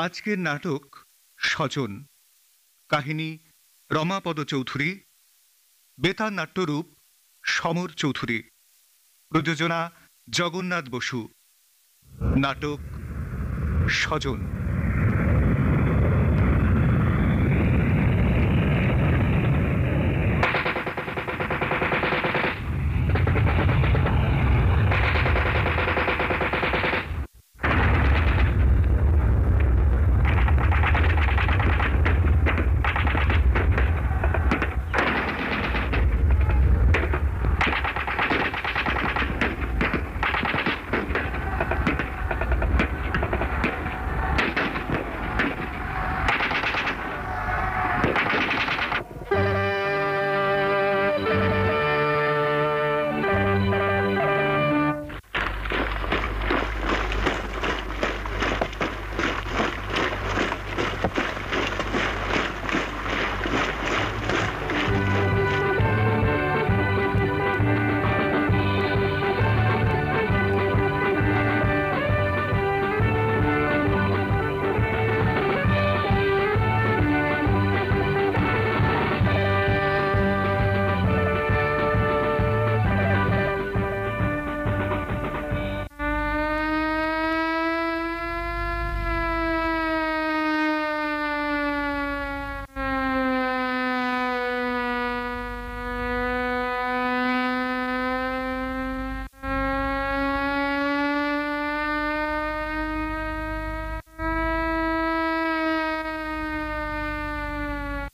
আজকের নাটক স্বজন কাহিনী রমাপদ চৌধুরী বেতার নাট্যরূপ সমর চৌধুরী। প্রযোজনা জগন্নাথ বসু। নাটক স্বজন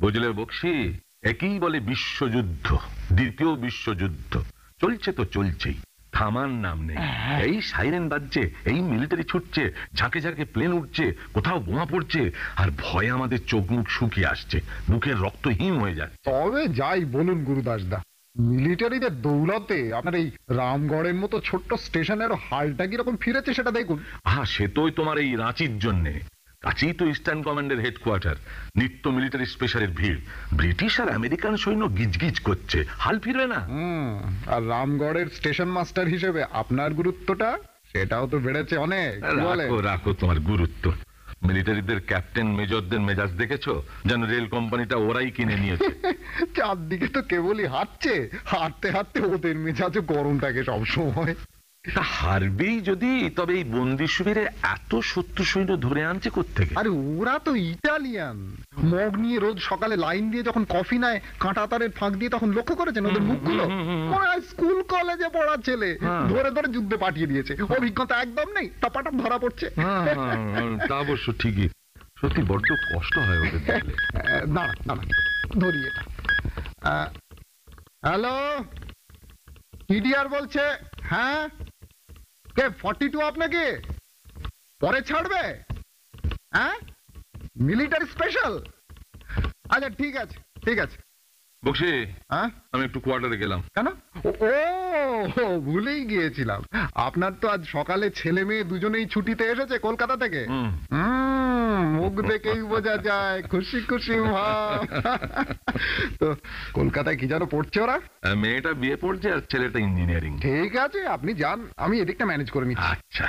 বুঝলে বক্সি একই বলে বিশ্বযুদ্ধ দ্বিতীয় বিশ্বযুদ্ধ। চলছে তো চলছেই থামার নাম নেই। এই সাইরেন বাজছে এই মিলিটারি ছুটছে ঝাঁকে ঝাঁকে প্লেন উঠছে কোথাও বোমা পড়ছে আর ভয়ে আমাদের চোখ মুখ শুকিয়ে আসছে বুকের রক্ত হিম হয়ে যাচ্ছে। তবে যাই বলুন গুরুদাস দা মিলিটারিদের দৌলতে আপনার এই রামগড়ের মতো ছোট্ট স্টেশনের হালটা কীরকম ফিরেছে সেটা দেখুন। হ্যাঁ সে তোই তোমার এই রাঁচির জন্যে। কাছেই তো ইস্টার্ন কমান্ডের হেডকোয়ার্টার নিত্য মিলিটারি স্পেশালের ভিড়। ব্রিটিশ আর আমেরিকান সৈন্য গিজগিজ করছে। হাল ফিরবে না। আর রামগড়ের স্টেশন মাস্টার হিসেবে আপনার গুরুত্বটা সেটাও তো বেড়েছে অনেক। রাখো রাখো তোমার গুরুত্ব। মিলিটারিদের ক্যাপ্টেন মেজরদের মেজাজ দেখেছ? যেন রেল কোম্পানিটা ওরাই কিনে নিয়েছে। চারদিকে তো কেবলই হাঁটছে। হাঁটতে হাঁটতে ওদের মেজাজে গরম থাকে সবসময়। হারবেই যদি তবে এই বন্দি শিবিরে এত শত্রু সৈন্য ধরে আনছে কোত্থেকে? আরে ওরা তো ইটালিয়ান। মগ নিয়ে রোজ সকালে লাইন দিয়ে যখন কফি নেয় কাঁটা তারের ফাঁক দিয়ে তখন লক্ষ্য করেছেন ওদের মুখগুলো? স্কুল কলেজে পড়া ছেলে। হ্যাঁ। ধরে ধরে যুদ্ধে পাঠিয়ে দিয়েছে। অভিজ্ঞতা একদম নেই টপাটপ ধরা পড়ছে। হ্যাঁ, হ্যাঁ, তা অবশ্য ঠিকই। সত্যি বড্ড কষ্ট হয় ওদের দাঁড়া দাঁড়া ধরি এটা। হ্যালো? টিডিআর বলছে? হ্যাঁ? কে ফর্টি টু আপনাকে? পরে ছাড়বে? হ্যাঁ? মিলিটারি স্পেশাল আচ্ছা ঠিক আছে ঠিক আছে। বক্সি হ্যাঁ? আমি একটু কোয়ার্টারে গেলাম। কেন? ও ভুলেই গিয়েছিলাম। আপনার তো আজ সকালে ছেলে মেয়ে দুজনেই ছুটিতে এসেছে কলকাতা থেকে। হুম। মুখ দেখেই বোঝা যায় খুশি খুশি ভাব। তো কলকাতায় কি যেন পড়ছে ওরা? মেয়েটা বিয়ে পড়ছে আর ছেলেটা ইঞ্জিনিয়ারিং ঠিক আছে আপনি যান আমি এদিকটা ম্যানেজ করে নিচ্ছি। আচ্ছা।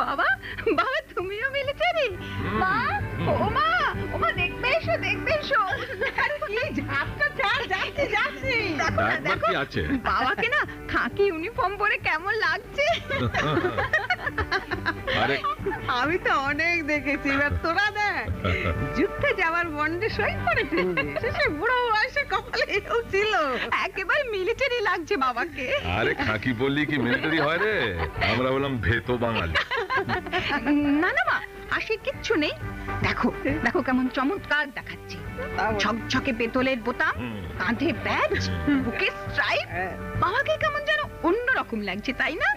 বাবা বাবা তুমিও মিলিটারি মা ও মা ও মা এসো দেখবে এসো। আরে কি যাত্রা যা যাচ্ছে যাচ্ছে। দেখো না দেখো কি আছে? বাবাকে না খাকি ইউনিফর্ম পরে কেমন লাগছে। আরে। আমি তো অনেক দেখেছি এবার তোরা দেখ। যুদ্ধে যাওয়ার বন্ডে সই করে শেষে বুড়ো বয়সে কপালে ছিল। একেবারে মিলিটারি লাগছে বাবাকে। আরে খাকি বললি কি মিলিটারি হয় রে? আমরা বললাম ভেতো বাঙালি। না না মা হাসির কিচ্ছু নেই। দেখো দেখো কেমন চমৎকার দেখাচ্ছে। ঝকঝকে পেতলের বোতাম কাঁধে ব্যাজ বুকে স্ট্রাইপ বাবাকে কেমন যেন অন্যরকম লাগছে তাই না?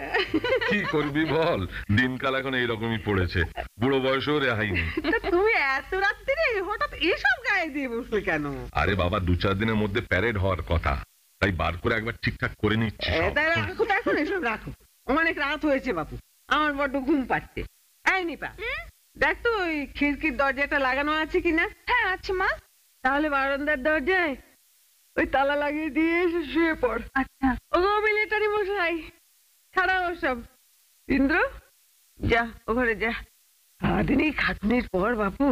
কি করবি বল? দিনকাল এখন এইরকমই পড়েছে। বুড়ো বয়সেও রেহাই নেই। তুমি এত রাত্রিরে হঠাৎ এসব গায়ে দিয়ে বসলে কেন? আরে বাবা দু চার দিনের মধ্যে প্যারেড হওয়ার কথা। তাই বার করে একবার ঠিকঠাক করে নিচ্ছি। রাখো এখন এসব রাখো। অনেক রাত হয়েছে বাপু। আমার বড্ড ঘুম পাচ্ছে। এই নিপা। দেখ তো ওই খিড়কির দরজাটা লাগানো আছে কিনা হ্যাঁ আছে মা। তাহলে বারান্দার দরজায় ওই তালা লাগিয়ে দিয়ে এসে শুয়ে পড়। আচ্ছা। ও মিলিটারি মশাই। ছাড়া ওসব ইন্দ্র যা ওখানে যা। সারাদিন এই খাটনির পর বাপু।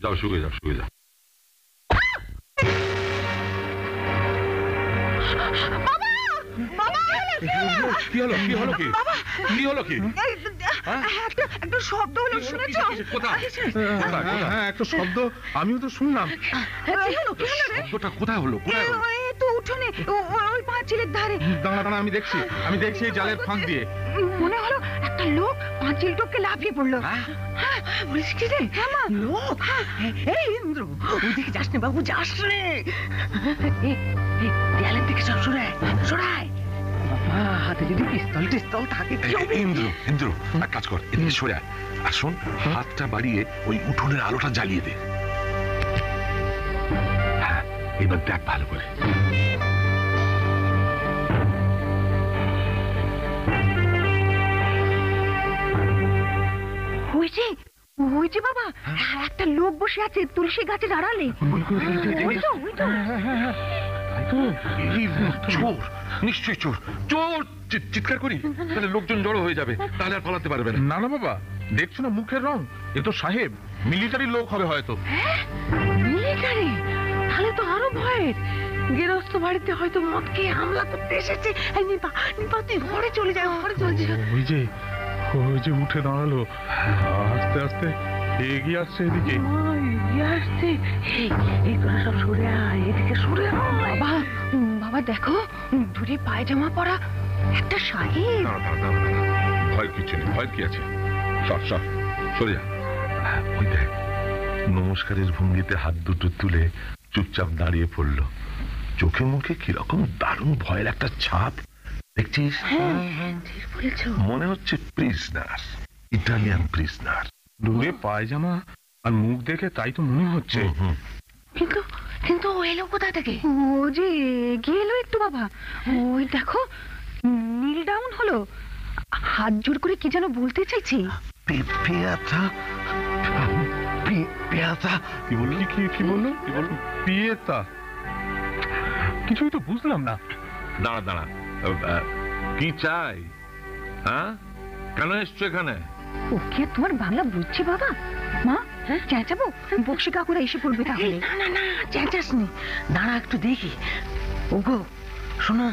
যাও শুয়ে যাও শুয়ে যাও। কি হলো কি হলো কি? কি হলো কি? হ্যাঁ? একটা একটা শব্দ হলো শুনেছো? কোথায়? কোথায় কোথায়? হ্যাঁ একটা শব্দ আমিও তো শুনলাম। হ্যাঁ, কি হলো কি হলো রে? শব্দটা কোথায় হলো? কোথায় হলো? তো উঠোনে ও- ও- ওই পাঁচিলের ধারে। দাঁড়া দাঁড়া আমি দেখছি আমি দেখছি এই জালের ফাঁক দিয়ে। মনে হলো একটা লোক পাঁচিল টপকে লাফিয়ে পড়ল। হ্যাঁ? হ্যাঁ বলিস কি রে? হ্যাঁ মা। লোক? এই ইন্দ্র ওইদিকে যাস না বাবু যাস রে। দেয়ালের দিকে সব সরায় সরায়। বাবা হাতে যদি পিস্তল টিস্তল থাকে কি এই, হবে? এই, ইন্দ্র ইন্দ্র এক কাজ কর এদিকে সরে আয়। আর শোন হাতটা বাড়িয়ে ওই উঠোনের আলোটা জ্বালিয়ে দে। হ্যাঁ এবার দেখ ভালো করে। ওই ওই যে বাবা একটা লোক বসে আছে তুলসী গাছের আড়ালে। ওই তো ওই তো এই চোর? নিশ্চয়ই চোর। চোর! চিৎকার করি তাহলে লোকজন জড়ো হয়ে যাবে তাহলে আর পালাতে পারবে না। না না বাবা দেখছ না মুখের রং? এ তো সাহেব মিলিটারি লোক হবে হয়তো। মিলিটারি? তাহলে তো আরও ভয়ের। গেরস্ত বাড়িতে হয়তো মদ খেয়ে হামলা করতে এসেছে। নিপা নিপা তুই ঘরে চলে যা ঘরে চলে যা। ওই যে ওই যে উঠে দাঁড়াল আস্তে আস্তে এগিয়ে আসছে এদিকে। মা, এগিয়ে আসছে। এই এইগুলো সব সরে আয় এদিকে সরে আয়। বাবা বাবা দেখো দূরে পায়জামা পরা একটা সাহেব। ভয়ের কিছু নেই ভয়ের কি আছে? সরে যা। হ্যাঁ, ওই দেখ নমস্কারের ভঙ্গিতে হাত দুটো তুলে চুপচাপ দাঁড়িয়ে পড়ল। চোখে মুখে কীরকম দারুণ ভয়ের একটা ছাপ দেখছিস? হ্যাঁ ঠিক মনে হচ্ছে প্রিজনার ইটালিয়ান প্রিজনার দূরে পায়জামা আর মুখ দেখে তাই তো মনে হচ্ছে। কিন্তু কিন্তু ও এলো কোথা থেকে? ও যে এগিয়ে এলো একটু বাবা। ওই দেখো নীল ডাউন হলো। হাত জোর করে কি যেন বলতে চাইছে। পেয়াথা পেয়াথা কি বলল? কি কি বলল? কি বলল? পিয়েতা। কিছুই তো বুঝলাম না। দাঁড়া দাঁড়া। কি চাই? হ্যাঁ? কেন এসছো এখানে? ওকে তোমার বাংলা বুঝছে বাবা? মা হ্যাঁ? চেঁচাবো? বক্সি কাকুরা এসে পড়বে তাহলে। না না না চেঁচাস নি দাঁড়া একটু দেখি। ওগো শোনো।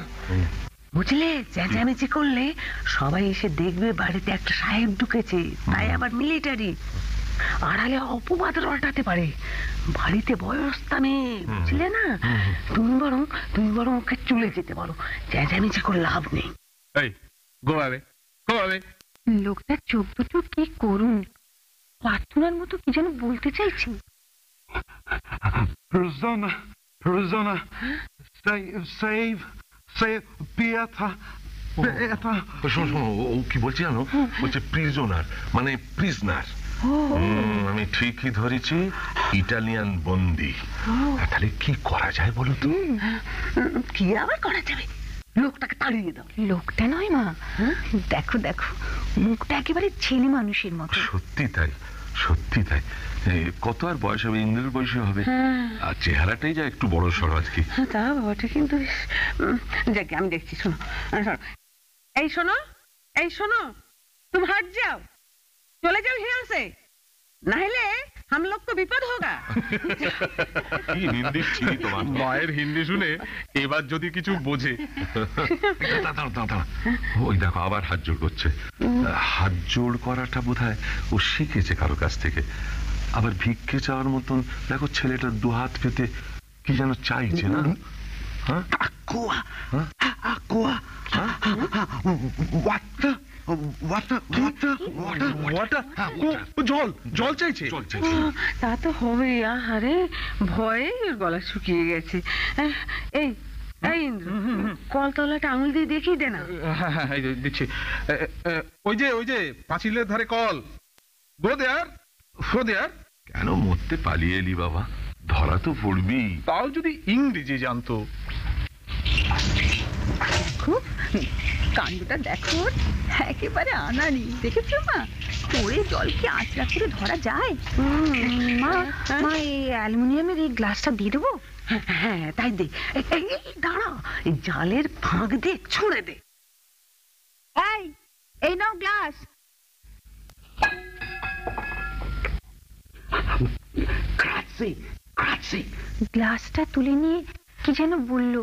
বুঝলে চেঁচামেচি করলে সবাই এসে দেখবে বাড়িতে একটা সাহেব ঢুকেছে। তাই আবার মিলিটারি। আড়ালে অপবাদ রটাতে পারে। বাড়িতে বয়স্তা মেয়ে বুঝলে না? তুমি বরং তুমি বরং ওকে চলে যেতে পারো চেঁচামেচি করে লাভ নেই। এই গোয়াবে গোয়াবে লোকটার চোখ দুটো কি করুন? প্রার্থনার মতো কি যেন বলতে চাইছে? Rosanna, Rosanna, save, save, save, Beata, Beata. শোনো শোনো ও- কি বলছি জানো? বলছে প্রিজনার মানে প্রিজনার আমি ঠিকই ধরেছি ইটালিয়ান বন্দি। তাহলে কি করা যায় বলো তো? কি আবার করা যাবে? লোকটাকে তাড়িয়ে দাও। লোকটা নয় মা। হ্যাঁ? দেখো দেখো মুখটা একেবারে ছেলে মানুষের মতো। সত্যি তাই সত্যি তাই। কত আর বয়স হবে? ইন্দ্রের বয়সে হবে। হ্যাঁ। আর চেহারাটাই যা একটু বড় সর আজকে। হ্যাঁ, তা বটে কিন্তু যাকে আমি দেখছি শোনো এই শোনো এই শোনো তুমি হাট যাও। চলে যাও হিয়াসে নাহলে हम लोग को विपद होगा কি হিন্দি ছিলি তোমার মায়ের হিন্দি শুনে এবার যদি কিছু বোঝে দাঁড়া, দাঁড়া, দাঁড়া, দাঁড়া। ওই দেখো আবার হাত জোড় করছে হাত জোড় করাটা বোধ ও শিখেছে কারো কাছ থেকে আবার ভিক্ষে চাওয়ার মতন দেখো ছেলেটা দু হাত পেতে কি যেন চাইছে না হ্যাঁ Aqua, Huh? aqua, water, জল জল চাইছে। তা তো হবে আরে ভয়ে ওর গলা শুকিয়ে গেছে। এই এই ইন্দ্র কলতলাটা আঙুল দিয়ে দেখিয়ে দে না। হ্যাঁ হ্যাঁ দিচ্ছি। ওই যে ওই যে পাঁচিলের ধারে কল। গো দেয়ার গো দেয়ার। কেন মরতে পালিয়ে এলি বাবা? ধরা তো পড়বি তাও যদি ইংরেজি জানতো। খুব কাণ্ডটা দেখো একেবারে আনানি দেখেছ মা? পড়ে জলকে আঁচড়া করে ধরা যায়। মা মা এই অ্যালুমিনিয়ামের এই গ্লাসটা দিয়ে দেবো? হ্যাঁ তাই দে। এই, দাঁড়া জালের ফাঁক দিয়ে ছুঁড়ে দে। এই এই নাও গ্লাস. গ্লাসটা তুলে নিয়ে কি যেন বলল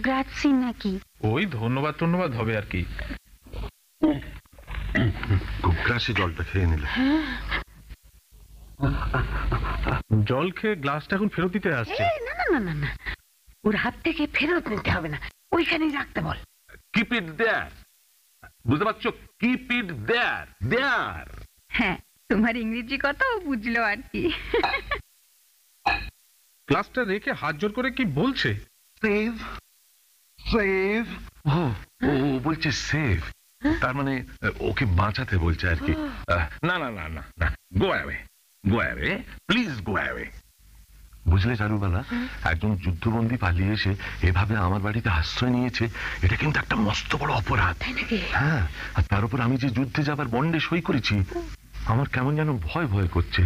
গ্রাচ্ছি নাকি? ওই ধন্যবাদ ধন্যবাদ হবে আর কি। খুব গ্রাসে জলটা খেয়ে নিল। জল খেয়ে গ্লাসটা এখন ফেরত দিতে আসছে। না না না না না। ওর হাত থেকে ফেরত নিতে হবে না। ওইখানেই রাখতে বল। কিপ ইট দেয়ার বুঝতে পারছ? কিপ ইট দেয়ার দেয়ার হ্যাঁ তোমার ইংরেজি কথাও বুঝলো আর কি। গ্লাসটা রেখে হাত জোর করে কি বলছে? Save, save. ও ও ও বলছে সেভ তার মানে ওকে বাঁচাতে বলছে আর কি। না না না না না go away go away please go away বুঝলে চারুবালা একজন যুদ্ধবন্দী পালিয়ে এসে এভাবে আমার বাড়িতে আশ্রয় নিয়েছে এটা কিন্তু একটা মস্ত বড় অপরাধ। হ্যাঁ আর তার উপর আমি যে যুদ্ধে যাবার বন্ডে সই করেছি আমার কেমন যেন ভয় ভয় করছে।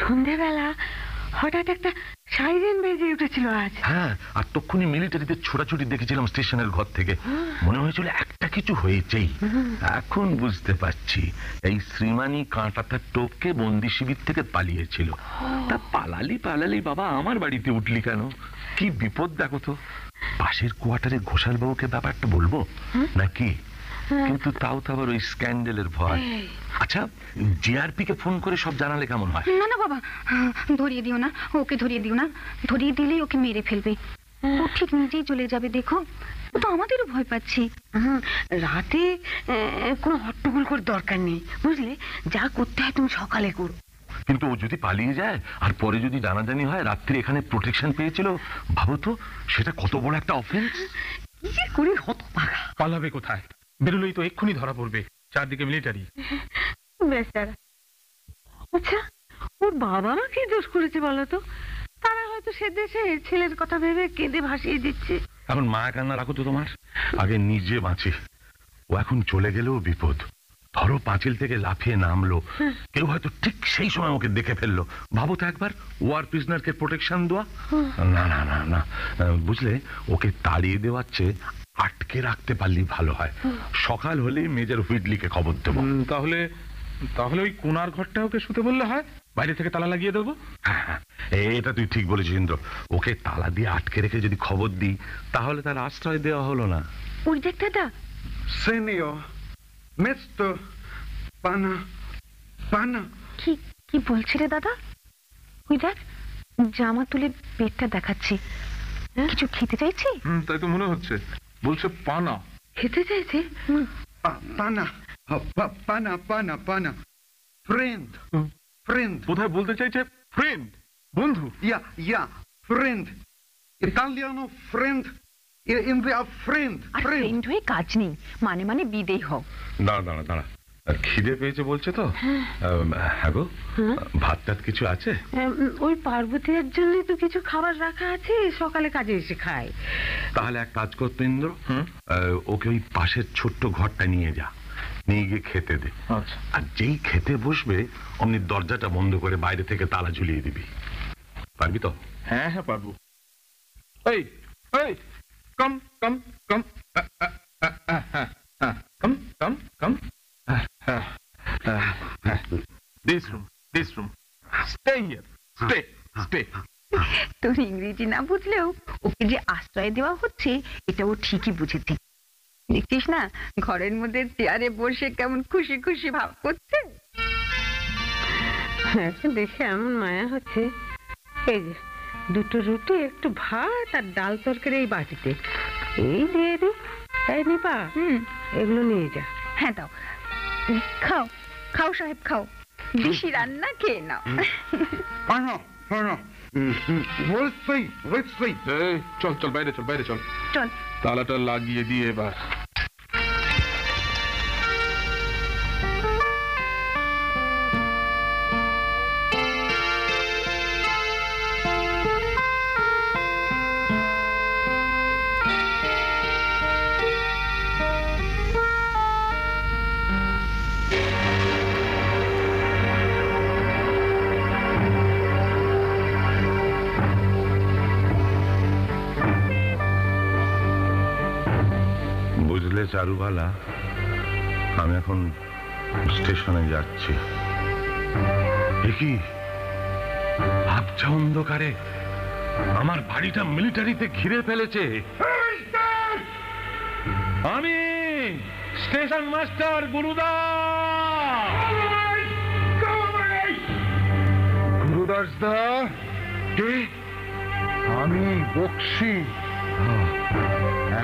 সন্ধেবেলা হঠাৎ একটা সাইরেন বেজে উঠেছিল আজ। হ্যাঁ আর তক্ষুনি মিলিটারিতে ছোটাছুটি দেখেছিলাম স্টেশনের ঘর থেকে। মনে হয়েছিল একটা কিছু হয়েছেই। এখন বুঝতে পারছি এই শ্রীমানি কাঁটাটা টোপকে বন্দি শিবির থেকে পালিয়েছিল। তা পালালি পালালি বাবা আমার বাড়িতে উঠলি কেন? কি বিপদ দেখো তো। পাশের কোয়ার্টারে ঘোষাল বাবুকে ব্যাপারটা বলব? নাকি কিন্তু তাও তো আবার ওই স্ক্যান্ডেলের ভয়। আচ্ছা জিআরপি কে ফোন করে সব জানালে কেমন হয়? না না বাবা। ধরিয়ে দিও না ওকে ধরিয়ে দিও না। ধরিয়ে দিলেই ওকে মেরে ফেলবে। ও ঠিক নিজেই চলে যাবে দেখো। তো আমাদেরও ভয় পাচ্ছি। রাতে কোনো হট্টগোল করে দরকার নেই বুঝলে? যা করতে হয় তুমি সকালে করো। কিন্তু ও যদি পালিয়ে যায় আর পরে যদি জানাজানি হয় রাত্রি এখানে প্রোটেকশন পেয়েছিল ভাবো তো সেটা কত বড় একটা অফেন্স কি করি হত পাগা পালাবে কোথায়? বেরোলেই তো এক্ষুনি ধরা পড়বে। চারদিকে মিলিটারি বেচারা আচ্ছা ওর বাবা মা কি দোষ করেছে বলো তো? তারা হয়তো সে দেশে ছেলের কথা ভেবে কেঁদে ভাসিয়ে দিচ্ছে। এখন মা কান্না রাখো তো তোমার। আগে নিজে বাঁচে। ও এখন চলে গেলেও বিপদ। ধরো পাঁচিল থেকে লাফিয়ে নামলো। কেউ হয়তো ঠিক সেই সময় ওকে দেখে ফেলল। ভাবো তো একবার ওয়ার প্রিজনারকে প্রোটেকশন দেওয়া? না না না না। বুঝলে ওকে তাড়িয়ে দেওয়ার চেয়ে আটকে রাখতে পারলেই ভালো হয়। সকাল হলেই মেজর হুইডলিকে খবর দেবো। তাহলে তাহলে ওই কোনার ঘরটা ওকে শুতে বললে হয়? বাইরে থেকে তালা লাগিয়ে দেবো? হ্যাঁ, হ্যাঁ, এটা তুই ঠিক বলেছিস ইন্দ্র। ওকে তালা দিয়ে আটকে রেখে যদি খবর দিই তাহলে তার আশ্রয় দেওয়া হলো না। ওই দেখ দাদা। Senior, Mr. Banner, Banner. কি কি বলছে রে দাদা? ওই দেখ জামা তুলে পেটটা দেখাচ্ছে। কিছু খেতে চাইছি? তাই তো মনে হচ্ছে। বলছে পানা। খেতে চাইছে? ফ্রেন্ড বোধহয় বলতে চাইছে ফ্রেন্ড বন্ধু। Yeah yeah friend ইতালিয়ানো friend in the friend friend কাজ নেই। মানে মানে বিদেহ। না দাঁড়া দাঁড়া। খিদে পেয়েছে বলছে তো? হ্যাঁ। গো ভাত টাত কিছু আছে? ওই পার্বতীর জন্য তো কিছু খাবার রাখা আছে সকালে কাজে এসে খায়। তাহলে এক কাজ করতো ইন্দ্র ওকে ওই পাশের ছোট্ট ঘরটা নিয়ে যা নিয়ে গিয়ে খেতে দে। আচ্ছা। আর যেই খেতে বসবে অমনি দরজাটা বন্ধ করে বাইরে থেকে তালা ঝুলিয়ে দিবি। পারবি তো? হ্যাঁ হ্যাঁ পারব। এই এই come come come come come come. This room this room stay here stay stay তোর ইংরেজি না বুঝলেও ওকে যে আশ্রয় দেওয়া হচ্ছে এটা ও ঠিকই বুঝেছে। দেখছিস না ঘরের মধ্যে চেয়ারে বসে কেমন খুশি খুশি ভাব করছে। এখন দেখে এমন মায়া হচ্ছে। এই যে দুটো রুটি একটু ভাত আর ডাল তরকারি এই বাটিতে। এই দিয়ে দি তাই নিপা হুম। এগুলো নিয়ে যা। হ্যাঁ দাও। খাও খাও সাহেব খাও। বেশি রান্না খেয়ে নাও. চল চল বাইরে চল বাইরে চল। চল। তালাটা লাগিয়ে দিয়ে এবার চারুবালা আমি এখন স্টেশনে যাচ্ছি। কি? আবছা অন্ধকারে। আমার বাড়িটা মিলিটারিতে ঘিরে ফেলেছে। আমি স্টেশন মাস্টার গুরুদা। গুরুদাস দা কে? আমি বক্সি।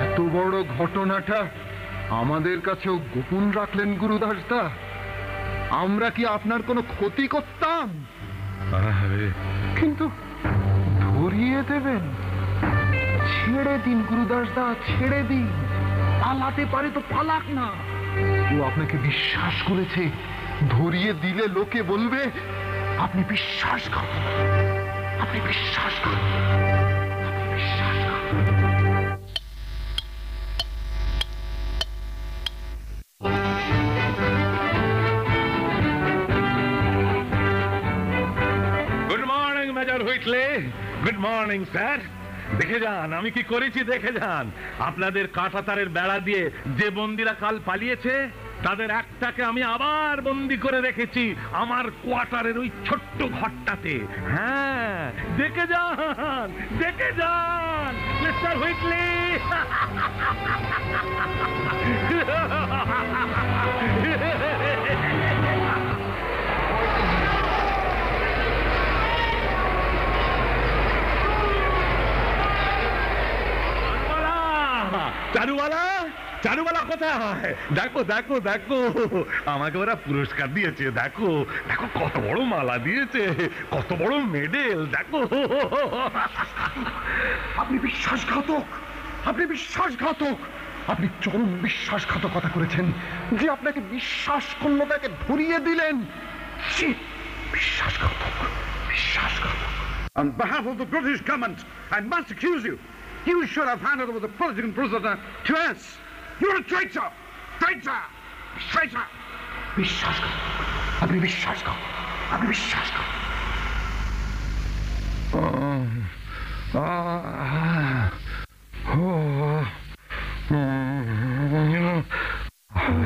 এত বড় ঘটনাটা আমাদের কাছেও গোপন রাখলেন গুরুদাস দা আমরা কি আপনার কোনো ক্ষতি করতাম? কিন্তু ধরিয়ে দেবেন। ছেড়ে দিন গুরুদাস দা ছেড়ে দিন। পালাতে পারে তো পালাক না। ও আপনাকে বিশ্বাস করেছে। ধরিয়ে দিলে লোকে বলবে আপনি বিশ্বাস করেন। আপনি বিশ্বাস করেন। আপনি বিশ্বাস করেন। মর্নিং স্যার দেখে যান, আমি কি করেছি দেখে যান। আপনাদের কাঁটাতারের বেড়া দিয়ে যে বন্দিরা কাল পালিয়েছে, তাদের একটাকে আমি আবার বন্দি করে রেখেছি আমার কোয়ার্টারের ওই ছোট্ট ঘরটাতে। হ্যাঁ দেখে যান দেখে যান, মিস্টার হুইটলি। চারুবালা চারুবালা? চারুবালা কোথায়? দেখো দেখো দেখো। আমাকে ওরা পুরস্কার দিয়েছে দেখো। দেখো কত বড় মালা দিয়েছে কত বড় মেডেল দেখো। আপনি বিশ্বাসঘাতক আপনি বিশ্বাসঘাতক। আপনি চরম বিশ্বাসঘাতকতা করেছেন যে আপনাকে বিশ্বাস করল তাকে ধরিয়ে দিলেন। বিশ্বাসঘাতক বিশ্বাসঘাতক। On behalf of the British government, I must accuse you. You should have handed over the political prisoner to us. You're a traitor! Traitor! Traitor! বিশ্বাসঘাতক আপনি বিশ্বাসঘাতক আপনি বিশ্বাসঘাতক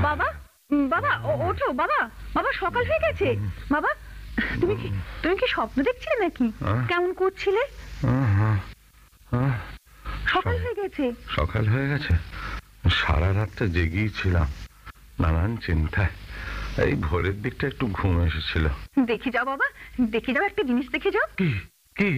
বাবা উম, বাবা ও- ওঠো বাবা। বাবা সকাল হয়ে গেছে। বাবা তুমি কি তুমি কি স্বপ্ন দেখছিলে নাকি? হ্যাঁ। কেমন করছিলে? সকাল হয়ে। গেছে? সকাল হয়ে গেছে। সারা রাতটা জেগেই ছিলাম। নানান চিন্তায়। এই ভোরের দিকটা একটু ঘুম এসেছিল। দেখে যাও বাবা দেখে যাও একটা জিনিস দেখে যাও। কি? কি?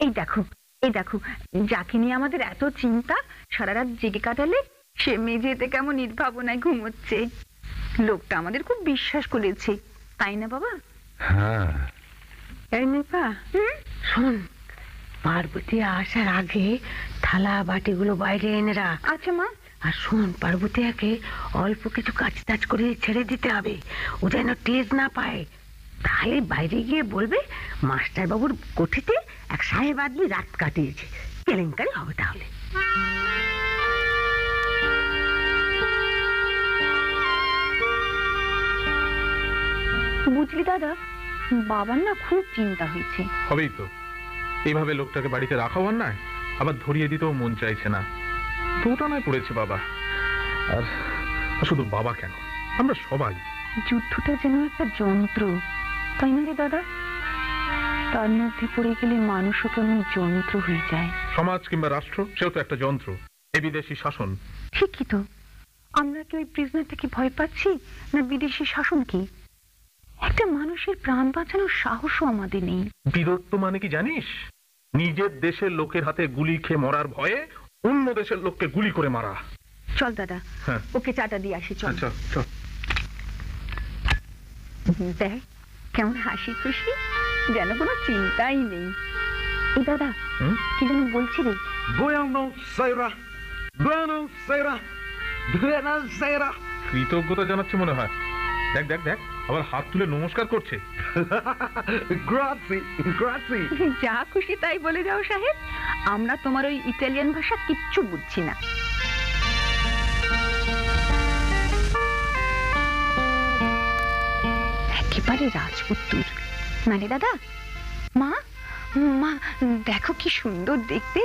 এই দেখো এই দেখো যাকে নিয়ে আমাদের এত চিন্তা সারা রাত জেগে কাটালে সে মেঝেতে কেমন নির্ভাবনায় ঘুমোচ্ছে। লোকটা আমাদের খুব বিশ্বাস করেছে। তাই না বাবা? হ্যাঁ। এই নিপা শোন পার্বতী আসার আগে থালা বাটিগুলো বাইরে এনে রাখ। আচ্ছা মা। আর শোন পার্বতীয়াকে অল্প কিছু কাজ টাজ করে ছেড়ে দিতে হবে। ও যেন টেজ না পায়। তাহলে বাইরে গিয়ে বলবে মাস্টার বাবুর কোঠিতে এক সাহেব আদমি রাত কাটিয়েছে। কেলেঙ্কারি হবে তাহলে। বুঝলি দাদা বাবার না খুব চিন্তা হয়েছে। হবেই তো। এইভাবে লোকটাকে বাড়িতে রাখাও অন্যায়? আবার ধরিয়ে দিতেও মন চাইছে না। দোটানায় পড়েছে বাবা। আর শুধু বাবা কেন? আমরা সবাই। যুদ্ধটা যেন একটা যন্ত্র। তাই না রে দাদা? তার মধ্যে পড়ে গেলে মানুষও কেমন যন্ত্র হয়ে যায়। সমাজ কিংবা রাষ্ট্র সেও তো একটা যন্ত্র। এ বিদেশি শাসন। ঠিকই তো? আমরা কি ওই প্রিজনার থেকে ভয় পাচ্ছি? না বিদেশি শাসন কি? একটা মানুষের প্রাণ বাঁচানোর সাহসও আমাদের নেই। বীরত্ব মানে কি জানিস? নিজের দেশের লোকের হাতে গুলি খেয়ে মরার ভয়ে অন্য দেশের লোককে গুলি করে মারা। চল দাদা হ্যাঁ। ওকে চাটা দিয়ে আসি চল। আচ্ছা চল। দেখ কেমন হাসি খুশি যেন কোনো চিন্তাই নেই। এই দাদা হুম? কি যেন! Buenos Aires! কৃতজ্ঞতা জানাচ্ছে মনে হয়। দেখ দেখ দেখ। আবার হাত তুলে নমস্কার করছে! যা খুশি তাই বলে যাও সাহেব। আমরা তোমার ওই ইটালিয়ান ভাষা কিচ্ছু বুঝছি না। একেবারে রাজপুত্তুর। মানে দাদা মা মা দেখো কি সুন্দর দেখতে।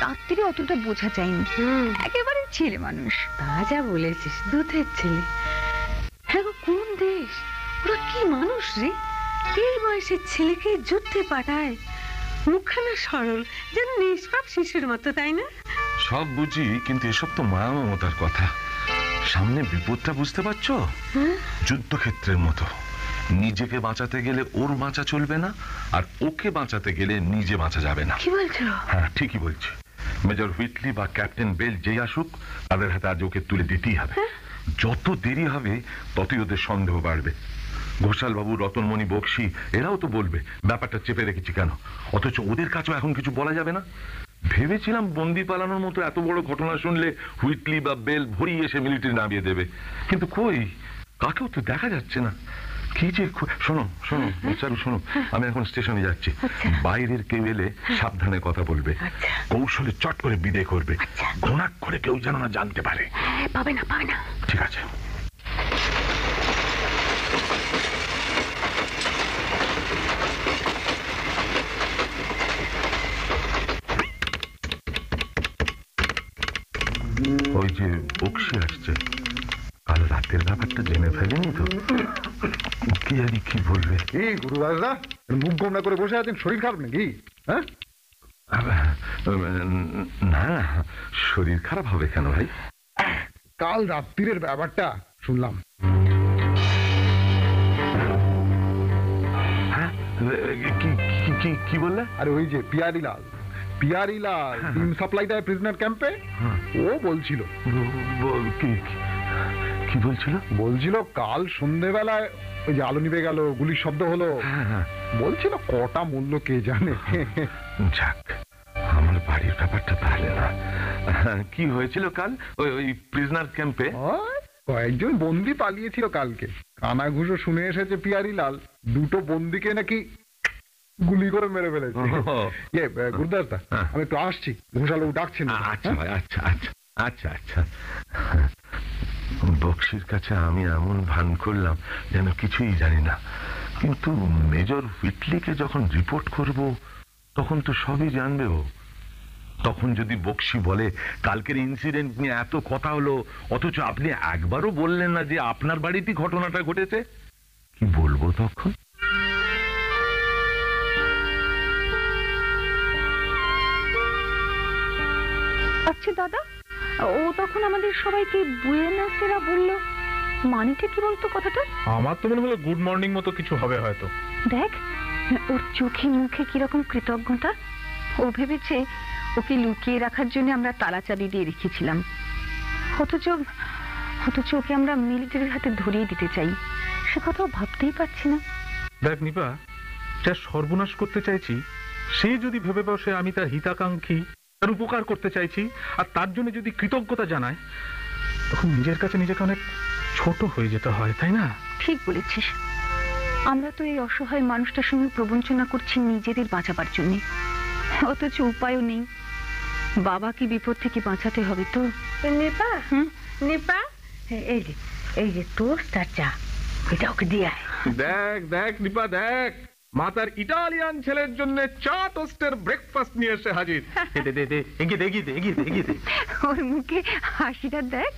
রাত্রিরে অতটা বোঝা যায়নি। হুম। একেবারে ছেলে মানুষ। তা যা বলেছিস দুধের ছেলে। হ্যাঁ কোন দেশ? ওরা কি মানুষ রে? এই বয়সের ছেলেকে যুদ্ধে পাঠায়? মুখখানা সরল যেন নিষ্পাপ শিশুর মতো তাই না? সব বুঝি কিন্তু এসব তো মমতার কথা। সামনে বিপদটা বুঝতে পারছ? যুদ্ধক্ষেত্রের মতো। নিজেকে বাঁচাতে গেলে ওর বাঁচা চলবে না আর ওকে বাঁচাতে গেলে নিজে বাঁচা যাবে না। কি বলছো? হ্যাঁ ঠিকই বলছি। মেজর হুইটলি বা ক্যাপ্টেন বেল যেই আসুক তাদের হাতে আজ ওকে তুলে দিতেই হবে। যত দেরি হবে, ততই ওদের সন্দেহ বাড়বে। ঘোষাল বাবু রতনমণি, বক্সি, এরাও তো বলবে, ব্যাপারটা চেপে রেখেছি কেন? অথচ ওদের কাছেও এখন কিছু বলা যাবে না। ভেবেছিলাম বন্দি পালানোর মতো এত বড় ঘটনা শুনলে হুইটলি বা বেল ভরিয়ে এসে মিলিটারি নামিয়ে দেবে। কিন্তু কই? কাকেও তো দেখা যাচ্ছে না। কি যে শোনো শোনো চারু শোনো আমি এখন স্টেশনে যাচ্ছি। বাইরের কেউ এলে সাবধানে কথা বলবে। আচ্ছা। কৌশলে চট করে বিদে করবে। ঘোনাক করে কেউ যেন না জানতে পারে। হ্যাঁ, পাবে না পাবে না। ঠিক আছে। ওই যে বক্সি আসছে। কাল রাতের ব্যাপারটা জেনে ফেলেনি তো। কি জানি কি বলবে? কি গুরুদাসদা? মুখ গোমরা করে বসে আছেন শরীর খারাপ নাকি? হ্যাঁ? না না শরীর খারাপ হবে কেন ভাই? কাল রাত্রিরের ব্যাপারটা শুনলাম। হ্যাঁ কি কি- কি কি বললে? আরে ওই যে পিয়ারি লাল। পিয়ারি লাল টিম সাপ্লাই দেয় প্রিজনার ক্যাম্পে ও বলছিল। কি? কি- বলছিল? বলছিল কাল সন্ধেবেলায় ওই যে আলো নিভে গেল গুলির শব্দ হলো। হ্যাঁ হ্যাঁ। বলছিল কটা মূল্য কে জানে? যাক আমার বাড়ির ব্যাপারটা তাহলে না। কি হয়েছিল কাল? ওই ওই প্রিজনার ক্যাম্পে কয়েকজন বন্দি পালিয়েছিল কালকে। কানা ঘুষো শুনে এসেছে পিয়ারি লাল। দুটো বন্দিকে নাকি গুলি করে মেরে ফেলেছে। ইয়ে গুরুদাস দা হ্যাঁ। আমি একটু আসছি। ঘোষালো ডাকছেন। আচ্ছা ভাই আচ্ছা আচ্ছা আচ্ছা আচ্ছা। বক্সির কাছে আমি এমন ভান করলাম যেন কিছুই জানি না। কিন্তু মেজর হুইটলিকে যখন রিপোর্ট করব, তখন তো সবই জানবে ও। তখন যদি বক্সি বলে, কালকের ইনসিডেন্ট নিয়ে এত কথা হলো, অথচ আপনি একবারও বললেন না যে আপনার বাড়িতেই ঘটনাটা ঘটেছে? কি বলব তখন? আচ্ছা দাদা ও তখন আমাদের সবাইকে বুয়েনাসেরা বলল। মানেটা কি বলতো কথাটা? আমার তো মনে হলো গুড মর্নিং মতো কিছু হবে হয়তো। দেখ ওর চোখে মুখে কীরকম কৃতজ্ঞতা। ও ভেবেছে ওকে লুকিয়ে রাখার জন্য আমরা তালা চাবি দিয়ে রেখেছিলাম। অথচ অথচ ওকে আমরা মিলিটারির হাতে ধরিয়ে দিতে চাই। সে কথাও ভাবতেই পারছি না। দেখ নিপা যা সর্বনাশ করতে চাইছি সে যদি ভেবে বসে আমি তার হিতাকাঙ্ক্ষী তার উপকার করতে চাইছি আর তার জন্য যদি কৃতজ্ঞতা জানায় তখন নিজের কাছে নিজেকে অনেক ছোট হয়ে যেতে হয় তাই না? ঠিক বলেছিস। আমরা তো এই অসহায় মানুষটার সঙ্গে প্রবঞ্চনা করছি নিজেদের বাঁচাবার জন্য। অথচ উপায়ও নেই। বাবাকে বিপদ থেকে বাঁচাতে হবে তো। নেপা? হুম? নেপা? এই যে এই যে তোর তার চা এটা ওকে দিয়ে দেখ দেখ নিপা দেখ। মা তার ইটালিয়ান ছেলের জন্য চা টোস্টের ব্রেকফাস্ট নিয়ে এসে হাজির। দে, দে দে এগিয়ে দে এগিয়ে দে এগিয়ে দে এগিয়ে দে। ওর মুখে হাসিটা দেখ।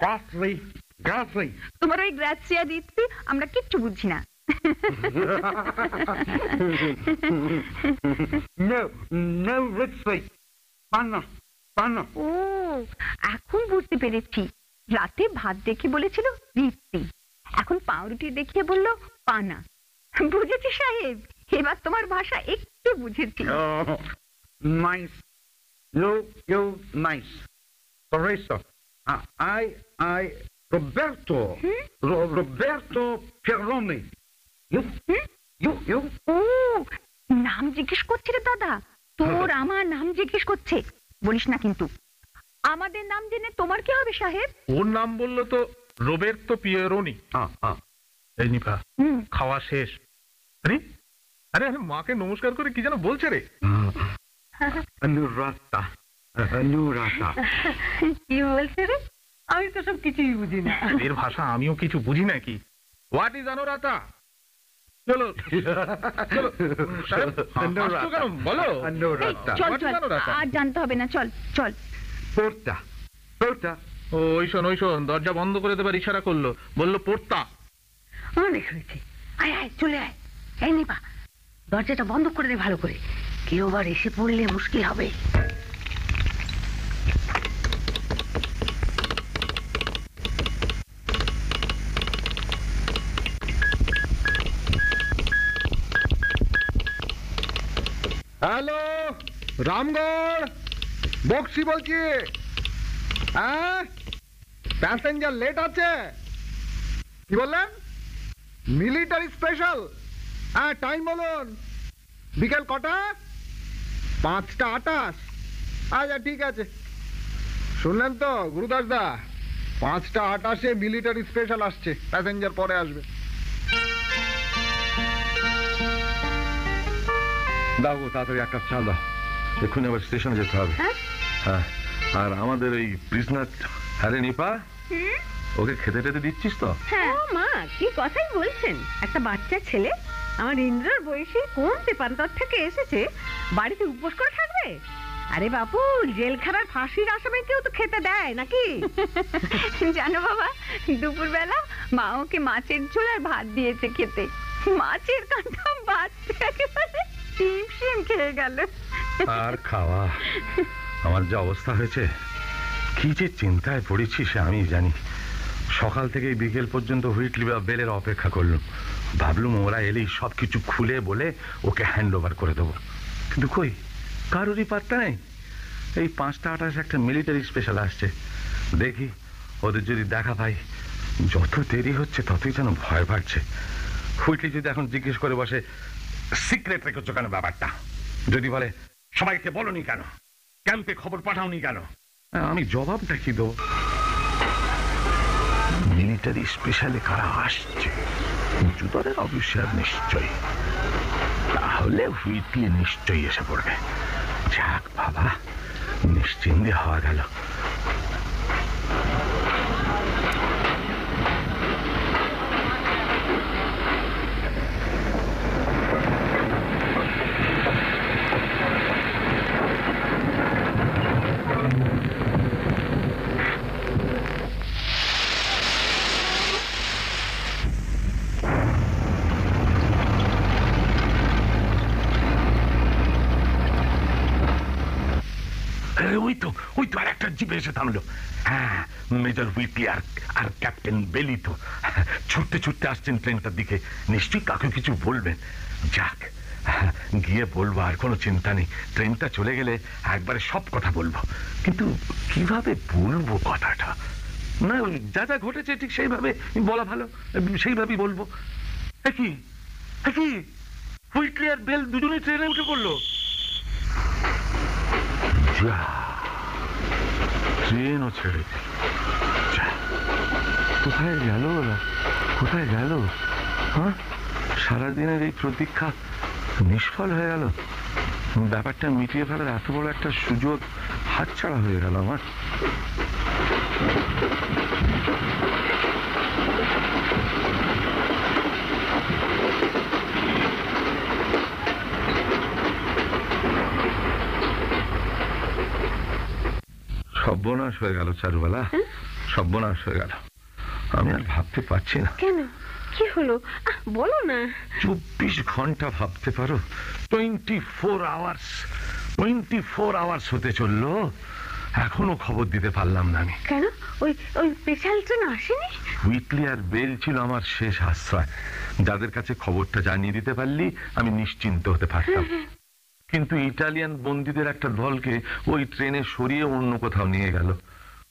Grazie, grazie. তোমার ওই গ্রাচিয়া দিচ্ছি আমরা কিচ্ছু বুঝছি না। No, no, Ritzy. Panna, panna. ও এখন বুঝতে পেরেছি। রাতে ভাত দেখে বলেছিল রিপ্তি এখন পাউরুটি দেখিয়ে বলল পানা বুঝেছি সাহেব। এবার তোমার ভাষা একটু বুঝেছি। nice. You, you, nice. Teresa, I, I, Roberto, Ro- Roberto Pierroni. You, you, you. ও নাম জিজ্ঞেস করছে রে দাদা। তোর আমার নাম জিজ্ঞেস করছে। বলিস না কিন্তু। আমাদের নাম জেনে তোমার কি হবে সাহেব? ওর নাম বলল তো রোবের্তো পিয়েরোনি। Ah, ah. এই নিপা খাওয়া শেষ। আরে আরে আরে মাকে নমস্কার করে কি যেন বলছে রে. কি বলছে রে? আমি তো সব কিছুই বুঝি না। এর ভাষা আমিও কিছু বুঝি নাকি হোয়াট ইজ চলো চলো? বলো। চল চল আর জানতে হবে না চল চল। ওই শোন ওই শোন দরজা বন্ধ করে দেবার ইশারা করল। বলল পড়তা অনেক হয়েছে। আয় আয় চলে আয়। এই নিপা, দরজাটা বন্ধ করে দে ভালো করে। কেউ আবার এসে পড়লে মুশকিল হবে। হ্যালো, রামগড় বক্সি বলছি। হ্যাঁ প্যাসেঞ্জার লেট আছে। কি বললেন? মিলিটারি স্পেশাল হ্যাঁ টাইম বলুন। বিকেল কটা? পাঁচটা আটাশ। আচ্ছা ঠিক আছে। শুনলেন তো গুরুদাস দা? পাঁচটা আটাশে মিলিটারি স্পেশাল আসছে। প্যাসেঞ্জার পরে আসবে। দাও গো, তাড়াতাড়ি এক কাপ চা দাও। এক্ষুনি আবার স্টেশনে যেতে হবে। হ্যাঁ? আর আমাদের এই প্রিজনার হ্যারে নিপা ওকে খেতে টেতে দিচ্ছিস তো? হ্যাঁ। মা কি কথাই বলছেন। একটা বাচ্চা ছেলে আমার ইন্দ্রর বয়সী কোন তেপান্তর থেকে এসেছে? বাড়িতে উপোস করে থাকবে? আরে বাপু জেলখানার ফাঁসির আসামিকেও তো খেতে দেয় নাকি? জানো বাবা দুপুরবেলা মা ওকে মাছের ঝোল আর ভাত দিয়েছে খেতে। মাছের কাঁটা বাচ্চা একেবারে শিম শিম খেয়ে গেল। আর খাওয়া? আমার যে অবস্থা হয়েছে কি যে চিন্তায় পড়েছি সে আমি জানি। সকাল থেকে বিকেল পর্যন্ত হুইটলি বা বেলের অপেক্ষা করলুম। ভাবলুম ওরা এলেই সব কিছু খুলে বলে ওকে হ্যান্ড ওভার করে দেবো। কিন্তু কই? কারোরই পাত্তা নেই। এই পাঁচটা আঠাশ একটা মিলিটারি স্পেশাল আসছে। দেখি, ওদের যদি দেখা পাই, যত দেরি হচ্ছে ততই যেন ভয় পাচ্ছে হুইটলি যদি এখন জিজ্ঞেস করে বসে সিক্রেট রেখেছো কেন ব্যাপারটা? যদি বলে, সবাইকে বলনি কেন? ক্যাম্পে খবর পাঠাওনি কেন? আমি জবাবটা কি দেবো? মিলিটারি স্পেশালে কারা আসছে? উঁচুতরের অবিশ্বাস নিশ্চয়ই। তাহলে হুইটলি নিশ্চয়ই এসে পড়বে। যাক বাবা, নিশ্চিন্তে হওয়া গেল আরে, ওই তো ওই তো আর একটা জিপে এসে থামলো। হ্যাঁ মেজর হুইটলি আর আর ক্যাপ্টেন বেলি তো ছুটতে ছুটতে আসছেন ট্রেনটার দিকে। নিশ্চয়ই কাকে কিছু বলবেন? যাক, গিয়ে বলব, আর কোনো চিন্তা নেই। ট্রেনটা চলে গেলে একবারে সব কথা বলব। কিন্তু কীভাবে বলব কথাটা? না, যা যা ঘটেছে ঠিক সেইভাবে বলা ভালো। সেইভাবেই বলব। কি? কি? হুইটলি আর বেল দুজনেই ট্রেনে উঠে পড়ল? যা। ট্রেনও ছেড়ে কোথায় গেল ওরা? কোথায় গেল? হ্যাঁ? সারাদিনের এই প্রতীক্ষা নিষ্ফল হয়ে গেল। ব্যাপারটা মিটিয়ে ফেলার এত বড় একটা সুযোগ হাতছাড়া হয়ে গেল আমার। সর্বনাশ হয়ে গেল চারুবেলা। সর্বনাশ হয়ে গেল। আমি আর ভাবতে পারছি না। কেন? কি হলো? বলো না। চব্বিশ ঘণ্টা ভাবতে পারো twenty four hours twenty four hours হতে চলল। এখনও খবর দিতে পারলাম না আমি। কেন? ওই ওই স্পেশাল ট্রেন আসেনি? হুইটলি আর বেল ছিল আমার শেষ আশ্রয়। যাদের কাছে খবরটা জানিয়ে দিতে পারলি আমি নিশ্চিন্ত হতে পারতাম। কিন্তু ইটালিয়ান বন্দীদের একটা দলকে ওই ট্রেনে সরিয়ে অন্য কোথাও নিয়ে গেল।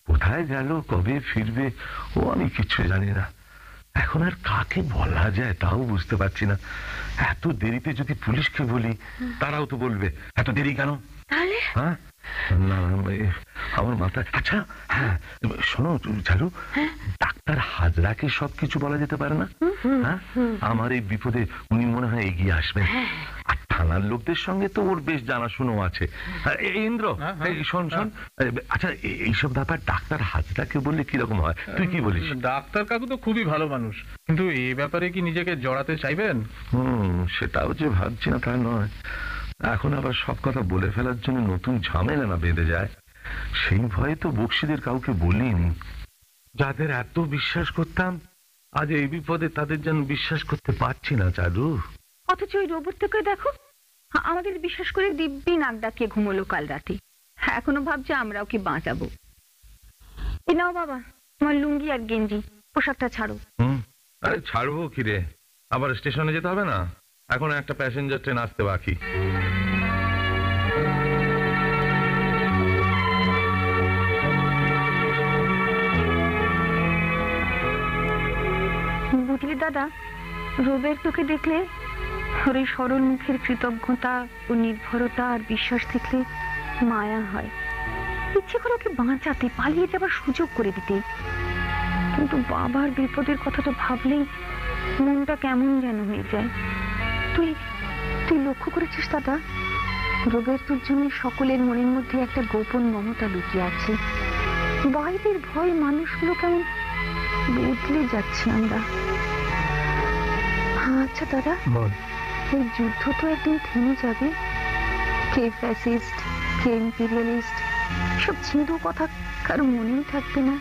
কোথায় গেল কবে ফিরবে ও আমি কিছু জানি না। এখন আর কাকে বলা যায় তাও বুঝতে পারছি না। এত দেরিতে যদি পুলিশকে বলি তারাও তো বলবে এত দেরি কেন? তাহলে? হ্যাঁ? না না, আমার মাথায় আচ্ছা হ্যাঁ শোনো চালু ডাক্তার হাজরাকে সব কিছু বলা যেতে পারে না? হ্যাঁ? আমার এই বিপদে উনি মনে হয় এগিয়ে আসবেন। আর থানার লোকদের সঙ্গে তো ওর বেশ জানাশুনো আছে। ইন্দ্র হ্যাঁ, হ্যাঁ, শোন শোন। আচ্ছা এইসব ব্যাপার ডাক্তার হাজরাকে বললে কীরকম হয়? তুই কি বলিস? ডাক্তার কাকু তো খুবই ভালো মানুষ। কিন্তু এই ব্যাপারে কি নিজেকে জড়াতে চাইবেন? হুম সেটাও যে ভাবছি না তা নয়। এখন আবার সব কথা বলে ফেলার জন্য নতুন ঝামেলা না বেঁধে যায়। সেই ভয়ে তো বক্সিদের কাউকে বলিনি। যাদের এত বিশ্বাস করতাম আজ এই বিপদে তাদের যেন বিশ্বাস করতে পারছি না চারু। অথচ ওই রোবটটাকে দেখো আমাদের বিশ্বাস করে দিব্যি নাক ডাকিয়ে ঘুমোলো কাল রাতে। এখনও ভাবছে আমরা ওকে বাঁচাবো। এ নাও বাবা তোমার লুঙ্গি আর গেঞ্জি পোশাকটা ছাড়ো। হুম? আরে ছাড়বো কি রে? আবার স্টেশনে যেতে হবে না? এখন একটা প্যাসেঞ্জার ট্রেন আসতে বাকি। দাদা, রোবের তোকে দেখলে ওর সরল মুখের কৃতজ্ঞতা ও নির্ভরতা আর বিশ্বাস দেখলে মায়া হয়। ইচ্ছে করে ওকে বাঁচাতে, পালিয়ে যাবার সুযোগ করে দিতে। কিন্তু বাবার বিপদের কথাটা ভাবলেই মনটা কেমন যেন হয়ে যায়। তুই তুই লক্ষ্য করেছিস দাদা? রোগের তোর জন্য সকলের মনের মধ্যে একটা গোপন মমতা লুকিয়ে আছে। বাইরের ভয় মানুষগুলো কেমন বদলে যাচ্ছি আমরা। আচ্ছা দাদা। বল। এই যুদ্ধ তো একদিন থেমে যাবে। কে ফ্যাসিস্ট কে ইম্পিরিয়ালিস্ট সব ছিঁড়ো কথা কারও মনেই থাকবে না।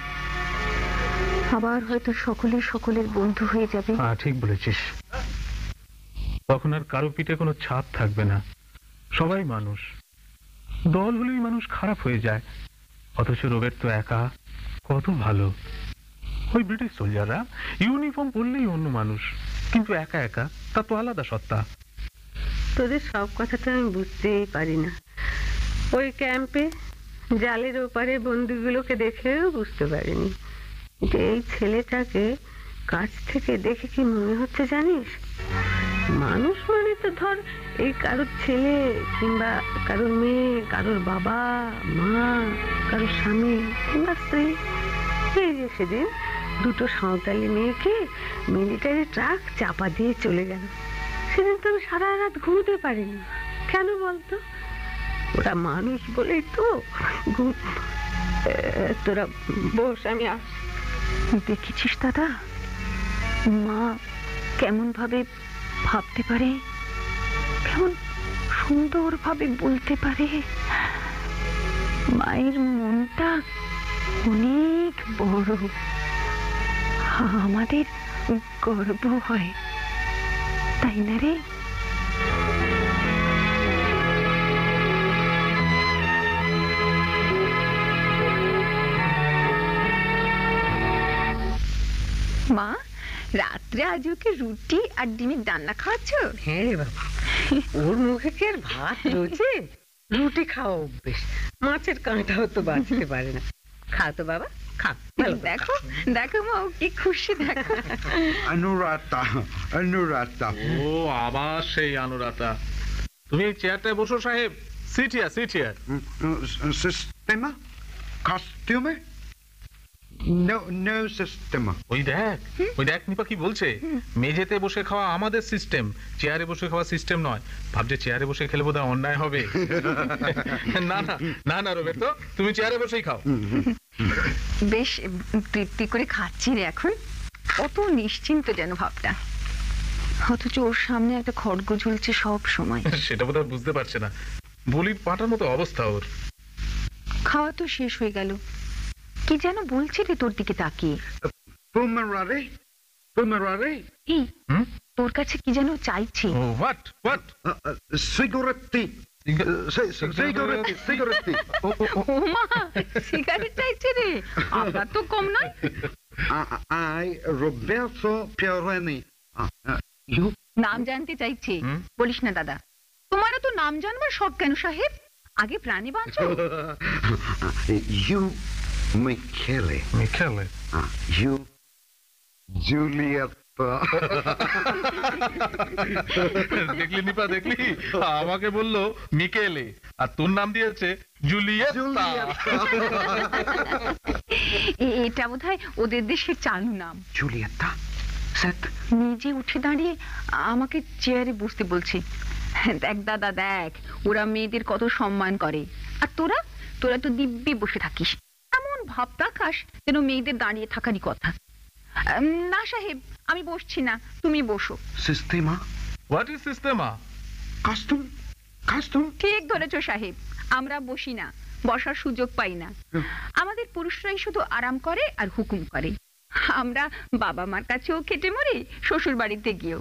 আবার হয়তো সকলে সকলের বন্ধু হয়ে যাবে। হ্যাঁ ঠিক বলেছিস। তখন আর কারও পিঠে কোনো ছাপ থাকবে না। সবাই মানুষ। দল হলেই মানুষ খারাপ হয়ে যায়। অথচ রোবের তো একা। কত ভালো। ওই ব্রিটিশ সোলজাররা ইউনিফর্ম পরলেই অন্য মানুষ। কিন্তু একা একা, তা তো আলাদা সত্তা। তোদের সব কথাটা আমি বুঝতেই পারি না ওই ক্যাম্পে জালের ওপারে বন্ধুগুলোকে দেখেও বুঝতে পারিনি। যে এই ছেলেটাকে কাছ থেকে দেখে কি মনে হচ্ছে জানিস? মানুষ মানে তো ধর এই কারোর ছেলে কিংবা কারোর মেয়ে, কারোর বাবা, মা, কারোর স্বামী কিংবা স্ত্রী। এই যে সেদিন দুটো সাঁওতালি মেয়েকে মিলিটারি ট্রাক চাপা দিয়ে চলে গেল। সেদিন তো সারা রাত ঘুমোতে পারিনি। কেন বলতো? ওরা মানুষ বলেই তো ঘুম তোরা বস, আমি আস দেখেছিস দাদা? মা কেমন ভাবে ভাবতে পারে? কেমন সুন্দর ভাবে বলতে পারে? মায়ের মনটা অনেক বড়। আমাদের গর্ব হয়, তাই না রে? মা, রাত্রে আজ ওকে রুটি আর ডিমের ডান্না খাওয়াচ্ছ? হ্যাঁ রে বাবা। ওর মুখে কি আর ভাত রয়েছে? রুটি খাওয়া অভ্যেস। মাছের কাঁটাও তো বাঁচতে পারে না। খাও তো বাবা। খা দেখো দেখো মা কি খুশি দেখো। Anurata, Anurata. ও আবার সেই অনুরাতা। তুমি চেয়ারটায় বসো সাহেব। Sit here sit here Costume? No, no ওই দেখ ওই দেখ নিপা কি বলছে? মেঝেতে বসে খাওয়া আমাদের সিস্টেম চেয়ারে বসে খাওয়া সিস্টেম নয়। ভাবছে চেয়ারে বসে খেলে বোধহয় অন্যায় হবে। না না না না তুমি চেয়ারে বসেই খাও। বেশ তৃপ্তি করে খাচ্ছি রে এখন। কত নিশ্চিন্ত যেন ভাবটা। অথচ ওর সামনে একটা খড়গ ঝুলছে সব সময়। সেটা বোধহয় বুঝতে পারছে না। বলি পাটার মতো অবস্থা ওর। খাওয়া তো শেষ হয়ে গেল। কি যেন বলছে রে তোর দিকে তাকিয়ে? এই তোর কাছে কি যেন চাইছে? What what Uh, uh, cigaretti. Uh, ci- ci- cigaretti, cigaretti. ও মা সিগারেট চাইছে রে। আপনার তো কম নয়। you? নাম জানতে চাইছে। বলিস না দাদা। তোমারও তো নাম জানবার শখ কেন সাহেব? আগে প্রাণী বাঁচো। you, Michele. মিখেলে Uh, you, Giulietta. দেখলি নিপা দেখলি আমাকে বলল মিকেলে আর তোর নাম দিয়েছে জুলিয়েত্তা এ- এটা বোধহয় ওদের দেশের চালু নাম? Set. নিজে উঠে দাঁড়িয়ে আমাকে চেয়ারে বসতে বলছে দেখ দাদা দেখ ওরা মেয়েদের কত সম্মান করে আর তোরা তোরা তো দিব্যি বসে থাকিস যেন মেয়েদের দাঁড়িয়ে থাকারই কথা না সাহেব আমি বসছি না তুমি বসো? What is system Costume? Costume? ঠিক ধরেছো সাহেব আমরা বসি না বসার সুযোগ পাই না আমাদের পুরুষরাই শুধু আরাম করে আর হুকুম করে আমরা বাবা মার কাছেও খেটে মরি শ্বশুর বাড়িতে গিয়েও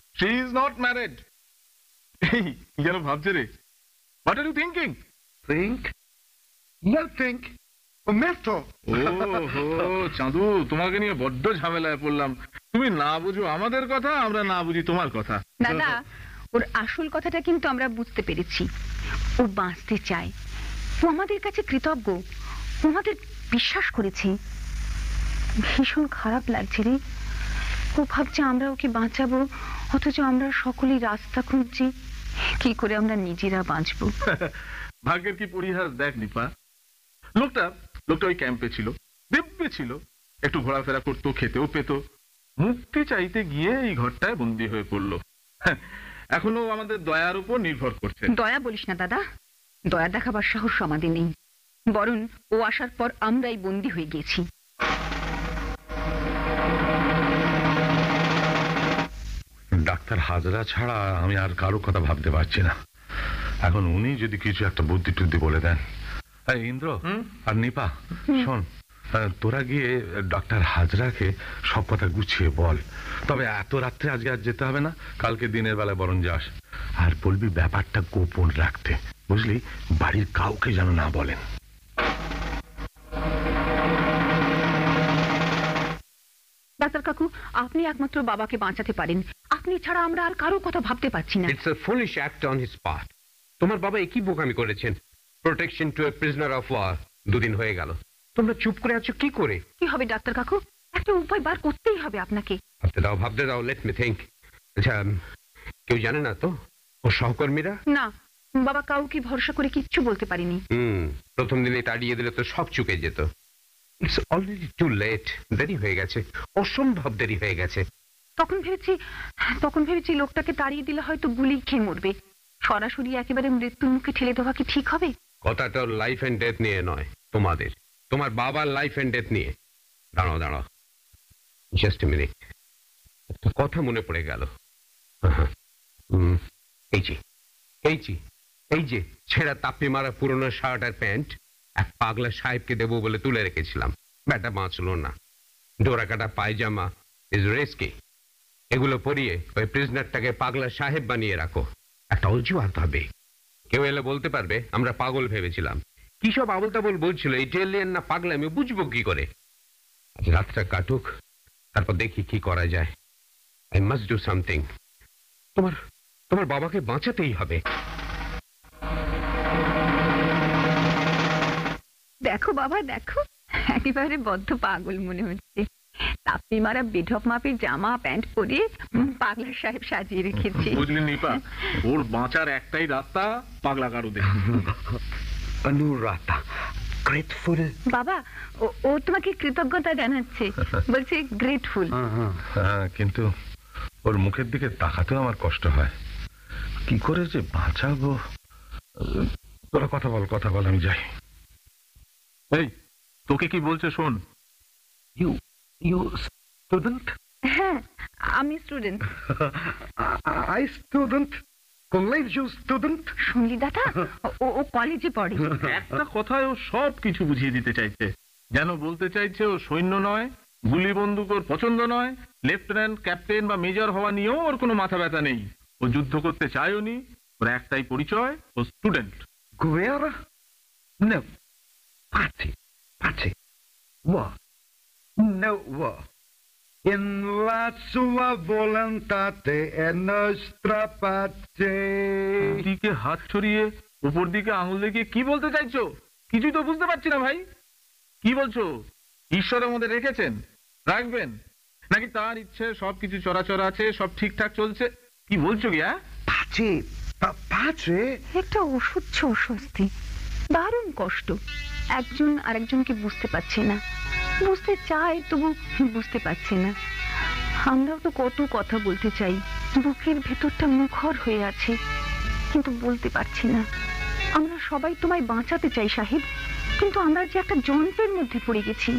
শি ইজ নট ম্যারিড এই কি যেন ভাবছে রে। What are you thinking Think? No think. Meto. ও হো চাঁদু তোমাকে নিয়ে বড্ড ঝামেলায় পড়লাম। তুমি না বুঝো আমাদের কথা আমরা না বুঝি তোমার কথা। দাদা ওর আসল কথাটা কিন্তু আমরা বুঝতে পেরেছি। ও বাঁচতে চায়। ও আমাদের কাছে কৃতজ্ঞ। ও আমাদের বিশ্বাস করেছে। ভীষণ খারাপ লাগছে রে। ও ভাবছে আমরা ওকে বাঁচাবো। অথচ আমরা সকলেই রাস্তা খুঁজছি। কি করে আমরা নিজেরা বাঁচবো? ভাগ্যের কি পরিহাস দেখ নিপা। লোকটা লোকটা ওই ক্যাম্পে ছিল। দিব্যে ছিল। একটু ঘোরাফেরা করতো খেতেও পেত। মুক্তি চাইতে গিয়ে এই ঘরটায় বন্দি হয়ে পড়ল। হ্যাঁ, এখনও আমাদের দয়ার উপর নির্ভর করছে। দয়া বলিস না দাদা। দয়া দেখাবার সাহস আমাদের নেই। বরং ও আসার পর আমরাই বন্দি হয়ে গেছি। ডাক্তার হাজরা ছাড়া আমি আর কারও কথা ভাবতে পারছি না। এখন উনি যদি কিছু একটা বুদ্ধি টুদ্ধি বলে দেন। ইন্দ্র আর নিপা শোন তোরা গিয়ে ডক্টর হাজরাকে সব কথা গুছিয়ে বল। তবে এত রাত্রে আজকে আর যেতে হবে না কালকে দিনের বেলায় বরং যাস। আর বলবি ব্যাপারটা গোপন রাখতে বুঝলি? বাড়ির কাউকে যেন না বলেন। ডাক্তার কাকু আপনি একমাত্র বাবাকে বাঁচাতে পারেন। আপনি ছাড়া আমরা আর কারও কথা ভাবতে পারছি না। It's a foolish act on his part তোমার বাবা একই বোকামি করেছেন। Protection to a prisoner of war দুদিন হয়ে গেল। তোমরা চুপ করে আছো কি করে? কি হবে ডাক্তার কাকু? একটা উপায় বার করতেই হবে আপনাকে। ভাবতে দাও ভাবতে দাও লেট মি থিঙ্ক আচ্ছা কেউ জানে না তো? ও সহকর্মীরা? না বাবা কাউকে ভরসা করে কিচ্ছু বলতে পারিনি। হুম প্রথম দিনে তাড়িয়ে দিলে তো সব চুকে যেত। ইটস অলরেডি টু লেট দেরি হয়ে গেছে। অসম্ভব দেরি হয়ে গেছে। তখন ভেবেছি তখন ভেবেছি লোকটাকে তাড়িয়ে দিলে হয়তো গুলি খেয়ে মরবে। সরাসরি একেবারে মৃত্যুর মুখে ঠেলে দেওয়া কি ঠিক হবে? কথাটা লাইফ এন্ড ডেথ নিয়ে নয় তোমাদের। তোমার বাবার লাইফ এন্ড ডেথ নিয়ে। দাঁড়াও দাঁড়াও। জাস্ট মিনিট একটা কথা মনে পড়ে গেল। এই যে এই যে এই যে ছেঁড়া তাপি মারা পুরনো শার্ট আর প্যান্ট এক পাগলা সাহেবকে দেবো বলে তুলে রেখেছিলাম। ব্যাটা বাঁচলো না। ডোরা কাটা পায়জামা ইজ রেস্কি এগুলো পরিয়ে ওই প্রিজনারটাকে পাগলা সাহেব বানিয়ে রাখো। একটা অজুহাত হবে। কেউ এলে বলতে পারবে, আমরা পাগল ভেবেছিলাম। কি সব আবল তাবল বলছিল, ইটালিয়ান না পাগলা, আমি বুঝব কি করে? রাতটা কাটুক, তারপর দেখি কি করা যায়। আই মাস্ট ডু সামথিং তোমার তোমার বাবাকে বাঁচাতেই হবে। দেখো বাবা দেখো। একেবারে বদ্ধ পাগল মনে হচ্ছে। তাপি মারা বেঢপ মাপের জামা প্যান্ট উম, পাগলা সাহেব সাজিয়ে রেখেছি। বুঝলি নিপা ওর বাঁচার একটাই রাস্তা পাগলা কারু দেখে Anurata. Grateful. বাবা ও ও তোমাকে কৃতজ্ঞতা জানাচ্ছে। বলছে গ্রেটফুল হ্যাঁ কিন্তু ওর মুখের দিকে তাকাতেও আমার কষ্ট হয়। কি করে যে বাঁচাবো? তোরা কথা বল কথা বল আমি যাই। এই তোকে কি বলছে শোন You, you student? হ্যাঁ আমি student I student. College student. শুনলি দাদা ও ও কলেজে পড়ে একটা কথায় ও সব কিছু বুঝিয়ে দিতে চাইছে যেন বলতে চাইছে ও সৈন্য নয় গুলি বন্দুক ওর পছন্দ নয় লেফটেন্যান্ট ক্যাপ্টেন বা মেজর হওয়া নিয়েও ওর কোনো মাথা ব্যথা নেই ও যুদ্ধ করতে চায়ও নি ওর একটাই পরিচয় ও student Guerra? No. Party. Party. War. No war. In la sua volontà e nostra pace. দিকে হাত ছড়িয়ে উপর দিকে আঙুল দেখিয়ে কি বলতে চাইছো কিছুই তো বুঝতে পারছি না ভাই কি বলছো ঈশ্বর আমাদের রেখেছেন রাখবেন নাকি তার ইচ্ছে সবকিছু চরাচর আছে সব ঠিকঠাক চলছে কি বলছো কি হ্যাঁ pa- pace? একটা অসহ্য অস্বস্তি দারুণ কষ্ট। একজন আরেকজনকে বুঝতে পারছে না। বুঝতে চায়, তবু বুঝতে পারছে না। আমরাও তো কত কথা বলতে চাই। বুকের ভেতরটা মুখর হয়ে আছে। কিন্তু বলতে পারছি না। আমরা সবাই তোমায় বাঁচাতে চাই, সাহেব। কিন্তু আমরা যে একটা যন্ত্রের মধ্যে পড়ে গেছি,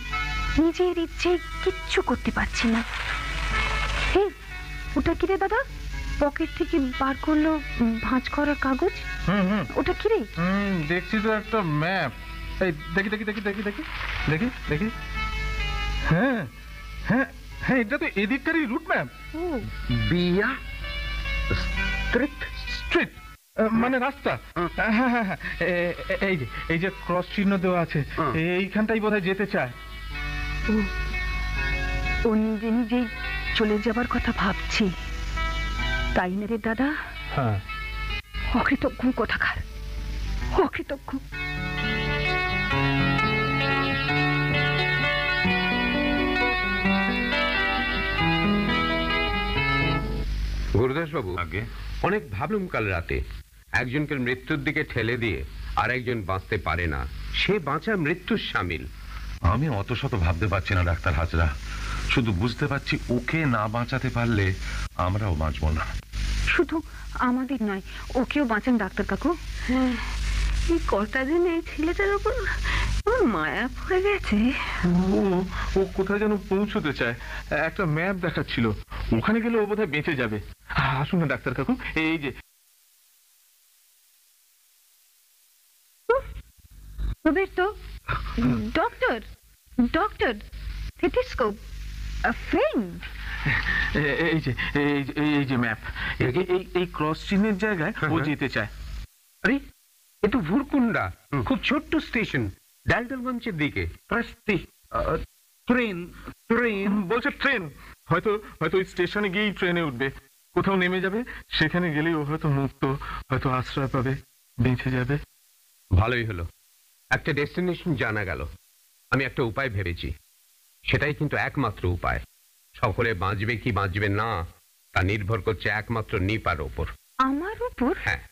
নিজের ইচ্ছে কিচ্ছু করতে পারছি না। হে ওটা কি রে দাদা? পকেট থেকে বার করল ভাঁজ করা কাগজ? হুম হুম। ওটা কি রে হুম দেখছি তো একটা ম্যাপ। এই দেখি দেখি দেখি দেখি দেখি। দেখি দেখি। হ্যাঁ হ্যাঁ হ্যাঁ এটা তো এদিককারই route map Via? Street? Street মানে রাস্তা। হ্যাঁ হ্যাঁ হ্যাঁ এই যে এই যে ক্রস চিহ্ন দেওয়া আছে। এইখানটাই বোধহয় যেতে চায়। ও ও নিজে নিজেই চলে যাবার কথা ভাবছি তাই না রে দাদা। হ্যাঁ। অকৃতজ্ঞ কোথাকার? অকৃতজ্ঞ। গুরুদাস বাবু আগে। অনেক ভাবলুম কাল রাতে। একজনকে মৃত্যুর দিকে ঠেলে দিয়ে আরেকজন বাঁচতে পারে না। সে বাঁচা মৃত্যুর সামিল। আমি অত শত ভাবতে পারছি না ডাক্তার হাজরা। শুধু বুঝতে পারছি ওকে না বাঁচাতে পারলে আমরাও বাঁচবো না। শুধু আমাদের নয় ওকেও বাঁচান ডাক্তার কাকু। হ্যাঁ, এই কটা দিন এই ছেলেটার উপর মায়া পড়ে গেছে। ও ও কোথায় যেন পৌঁছতে চায়। একটা ম্যাপ দেখাচ্ছিল। ওখানে গেলে ও বোধহয় বেঁচে যাবে। আসুন না ডাক্তার কাকু এই যে। রোবের্তো ডক্টর ডক্টর থেটিস্কোপ এ- এই যে এই যে- এই যে ম্যাপ এই এই ক্রস চিহ্নের জায়গায় ও যেতে চায়। আরে এ তো ভুরকুন্ডা খুব ছোট্ট স্টেশন ডালটনগঞ্জের দিকে। train? Train? বলছে ট্রেন হয়তো হয়তো ওই স্টেশনে গিয়েই ট্রেনে উঠবে। কোথাও নেমে যাবে সেখানে গেলেই ও হয়তো মুক্ত হয়তো আশ্রয় পাবে বেঁচে যাবে। ভালোই হলো। একটা ডেস্টিনেশন জানা গেল। আমি একটা উপায় ভেবেছি। সেটাই কিন্তু একমাত্র উপায়। সকলে বাঁচবে কি বাঁচবে না তা নির্ভর করছে একমাত্র নিপার ওপর। আমার উপর হ্যাঁ।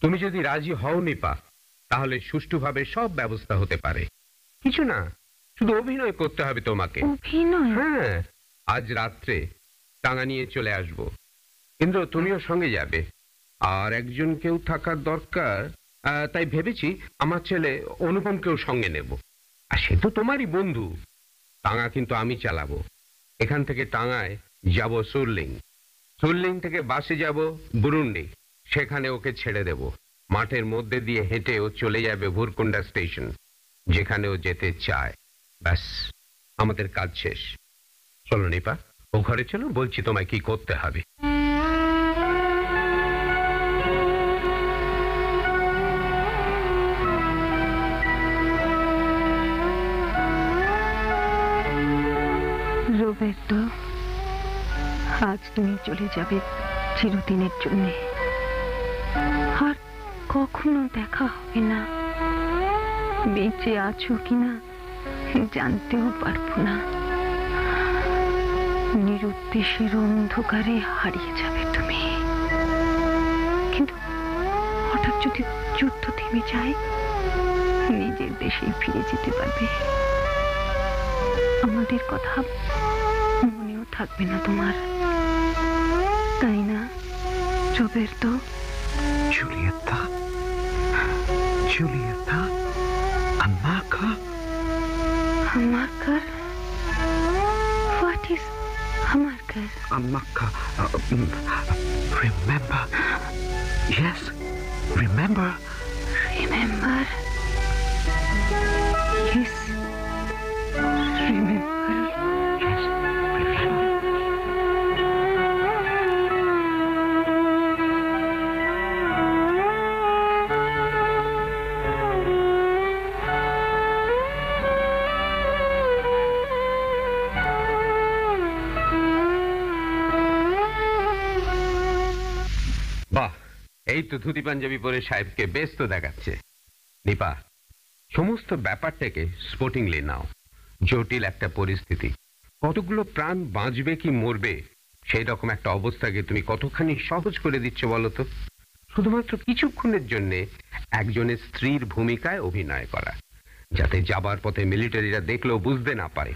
তুমি যদি রাজি হও নিপা তাহলে সুষ্ঠুভাবে সব ব্যবস্থা হতে পারে। কিছু না শুধু অভিনয় করতে হবে তোমাকে। হ্যাঁ আজ রাত্রে টাঙা নিয়ে চলে আসব। ইন্দ্র তুমিও সঙ্গে যাবে। আর একজন কেউ থাকার দরকার তাই ভেবেছি আমার ছেলে অনুপমকেও সঙ্গে নেব। আর সে তো তোমারই বন্ধু। টাঙা কিন্তু আমি চালাবো। এখান থেকে টাঙায় যাব সুরলিং। সুরলিং থেকে বাসে যাব বুরুন্ডি। সেখানে ওকে ছেড়ে দেব। মাঠের মধ্যে দিয়ে হেঁটে ও চলে যাবে ভুরকুন্ডা স্টেশন, যেখানে ও যেতে চায়। ব্যাস, আমাদের কাজ শেষ। চলো নিপা, ও ঘরে চলো, বলছি তোমায় কি করতে হবে। রোবের্তো আজ তুমি চলে যাবে চিরদিনের জন্য। আর কখনো দেখা হবে না। বেঁচে আছো কিনা জানতেও পারব না। নিরুদ্দেশের অন্ধকারে হারিয়ে যাবে তুমি। কিন্তু হঠাৎ যদি যুদ্ধ থেমে যায়, নিজের দেশে ফিরে যেতে পারবে। আমাদের কথা থাকবে না তোমার তাই না রোবের্তো Giulietta? Giulietta? Amaka? Hamakar? What is Hamakar? Amaka. Uh, mm, remember? Yes, তো ধুতি পাঞ্জাবি পরে সাহেবকে বেশ তো দেখাচ্ছে। নিপা সমস্ত ব্যাপারটাকে স্পোর্টিংলি নাও। জটিল একটা পরিস্থিতি। কতগুলো প্রাণ বাঁচবে কি মরবে, সেই রকম একটা অবস্থাকে তুমি কতখানি সহজ করে দিচ্ছ বলো তো? শুধুমাত্র কিছুক্ষণের জন্য একজনের স্ত্রীর ভূমিকায় অভিনয় করা, যাতে যাবার পথে মিলিটারিরা দেখলেও বুঝতে না পারে,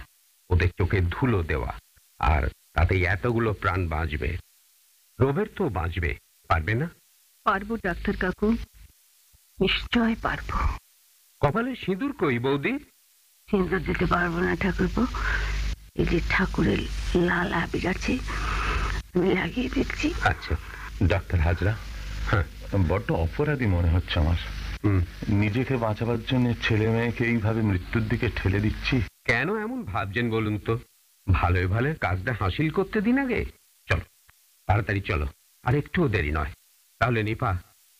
ওদের চোখে ধুলো দেওয়া, আর তাতে এতগুলো প্রাণ বাঁচবে। রোবের তো বাঁচবে, পারবে না? পারব ডাক্তার কাকু। নিশ্চয় পারব। কপালে সিঁদুর কই বৌদি? সিন্দুর দিতে পারব না ঠাকুরপো। এই যে ঠাকুরের লাল আবির আছে আমি লাগিয়ে দিচ্ছি। আচ্ছা ডাক্তার হাজরা হ্যাঁ বড্ড অপরাধী মনে হচ্ছে আমার। হুম। নিজেকে বাঁচাবার জন্য ছেলে মেয়েকে এইভাবে মৃত্যুর দিকে ঠেলে দিচ্ছি। কেন এমন ভাবছেন বলুন তো? ভালোই ভালো কাজটা হাসিল করতে দিন আগে। চলো তাড়াতাড়ি চলো আর একটুও দেরি নয়। তাহলে নিপা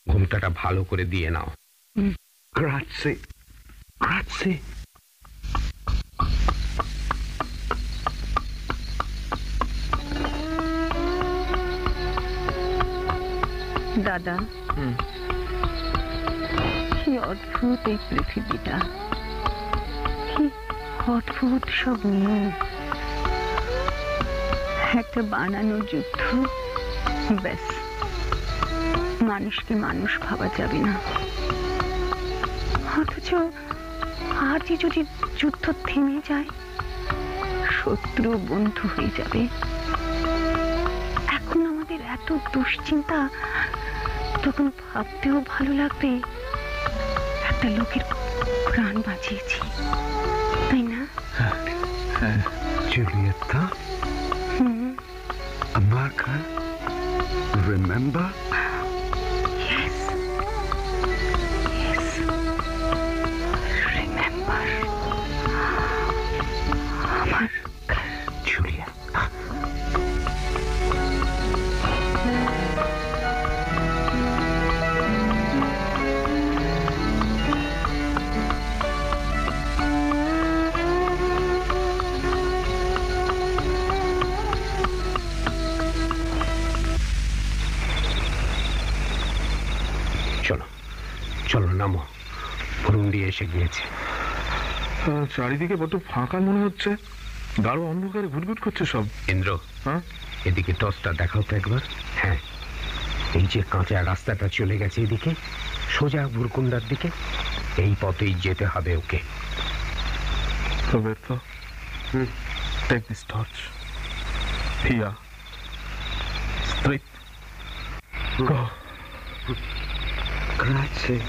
ঘুমটাটা ভালো করে দিয়ে নাও। Grazie. Grazie. দাদা। কি অদ্ভুত এই পৃথিবীটা। কি অদ্ভুত সব নিয়ম একটা বানানো যুদ্ধ। ব্যাস। মানুষকে মানুষ ভাবা যাবে না। অথচ আজই যদি যুদ্ধ থেমে যায় শত্রু বন্ধু হয়ে যাবে। এখন আমাদের এত দুশ্চিন্তা তখন ভাবতেও ভালো লাগবে একটা লোকের প্রাণ বাঁচিয়েছি। তাই না? Giulietta, হুম। Amaka, remember? এসে গিয়েছে চারিদিকে বড্ড ফাঁকা মনে হচ্ছে গাঢ় অন্ধকারে ঘুটঘুট করছে সব ইন্দ্র হ্যাঁ এদিকে টসটা দেখাও তো একবার হ্যাঁ এই যে কাঁচা রাস্তাটা চলে গেছে এদিকে সোজা ভুরকুন্ডার দিকে এই পথেই যেতে হবে ওকে take this torch. Here. Straight. Go. Grazie.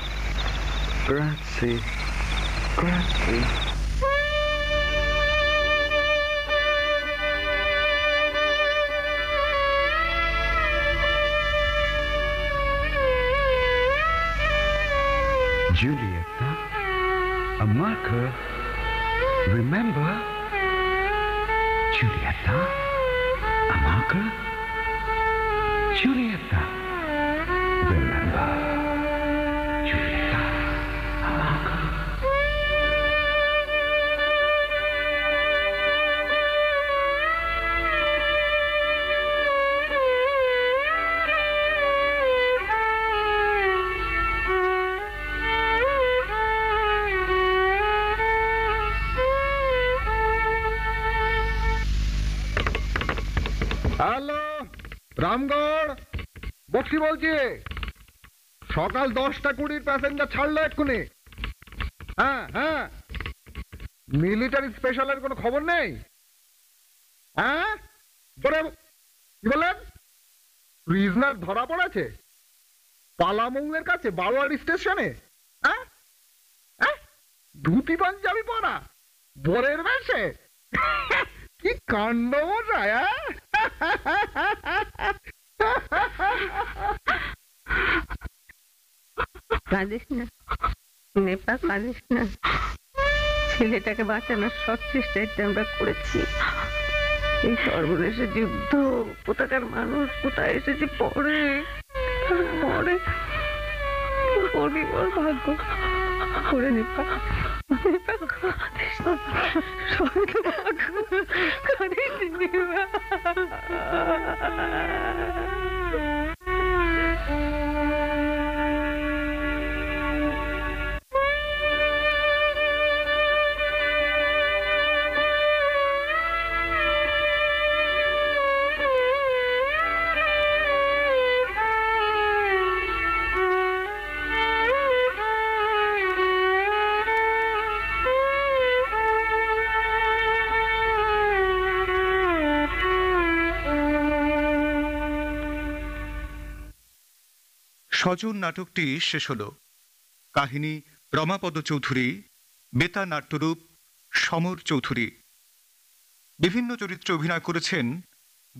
Grazie. Scrappy. Juliet, a marker. Remember? Juliet, a marker. Juliet, remember. বলছি সকাল দশটা কুড়ির প্যাসেঞ্জার ছাড়লো এক্ষুনি। হ্যাঁ হ্যাঁ। মিলিটারি স্পেশালের কোনো খবর নেই? হ্যাঁ? তোরে কি বললেন? প্রিজনার ধরা পড়েছে? পালামৌয়ের কাছে, বারোয়ারি স্টেশনে হ্যাঁ? হ্যাঁ? ধুতি পাঞ্জাবি পরা? বোরের বেশে? কি কাণ্ড মশাই হ্যাঁ? কাঁদিস না নেপা কাঁদিস না ছেলেটাকে বাঁচানোর সব চেষ্টাই তো আমরা করেছি। এই সর্বনেশে যুদ্ধ কোথাকার মানুষ কোথায় এসেছে পরে? পরে? করবি বল ভাগ্য। করে নেপা। নেপা। স্বজন নাটকটি শেষ হল। কাহিনী রমাপদ চৌধুরী, বেতা নাট্যরূপ সমর চৌধুরী। বিভিন্ন চরিত্রে অভিনয় করেছেন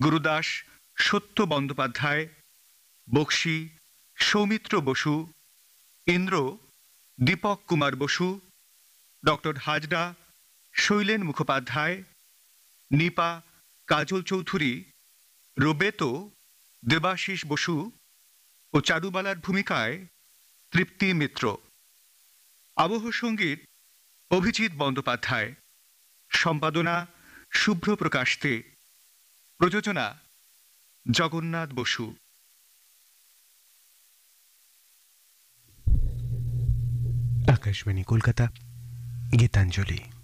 গুরুদাস, সত্য বন্দ্যোপাধ্যায়, বক্সি, সৌমিত্র বসু, ইন্দ্র, দীপক কুমার বসু, ডক্টর হাজরা, শৈলেন মুখোপাধ্যায়, নিপা, কাজল চৌধুরী, রোবেতো, দেবাশিস বসু ও চারুবালার ভূমিকায় তৃপ্তি মিত্র। আবহ সংগীত, অভিজিৎ বন্দ্যোপাধ্যায়। সম্পাদনা শুভ্র প্রকাশ দে। প্রযোজনা, জগন্নাথ বসু। আকাশবাণী, কলকাতা, গীতাঞ্জলি।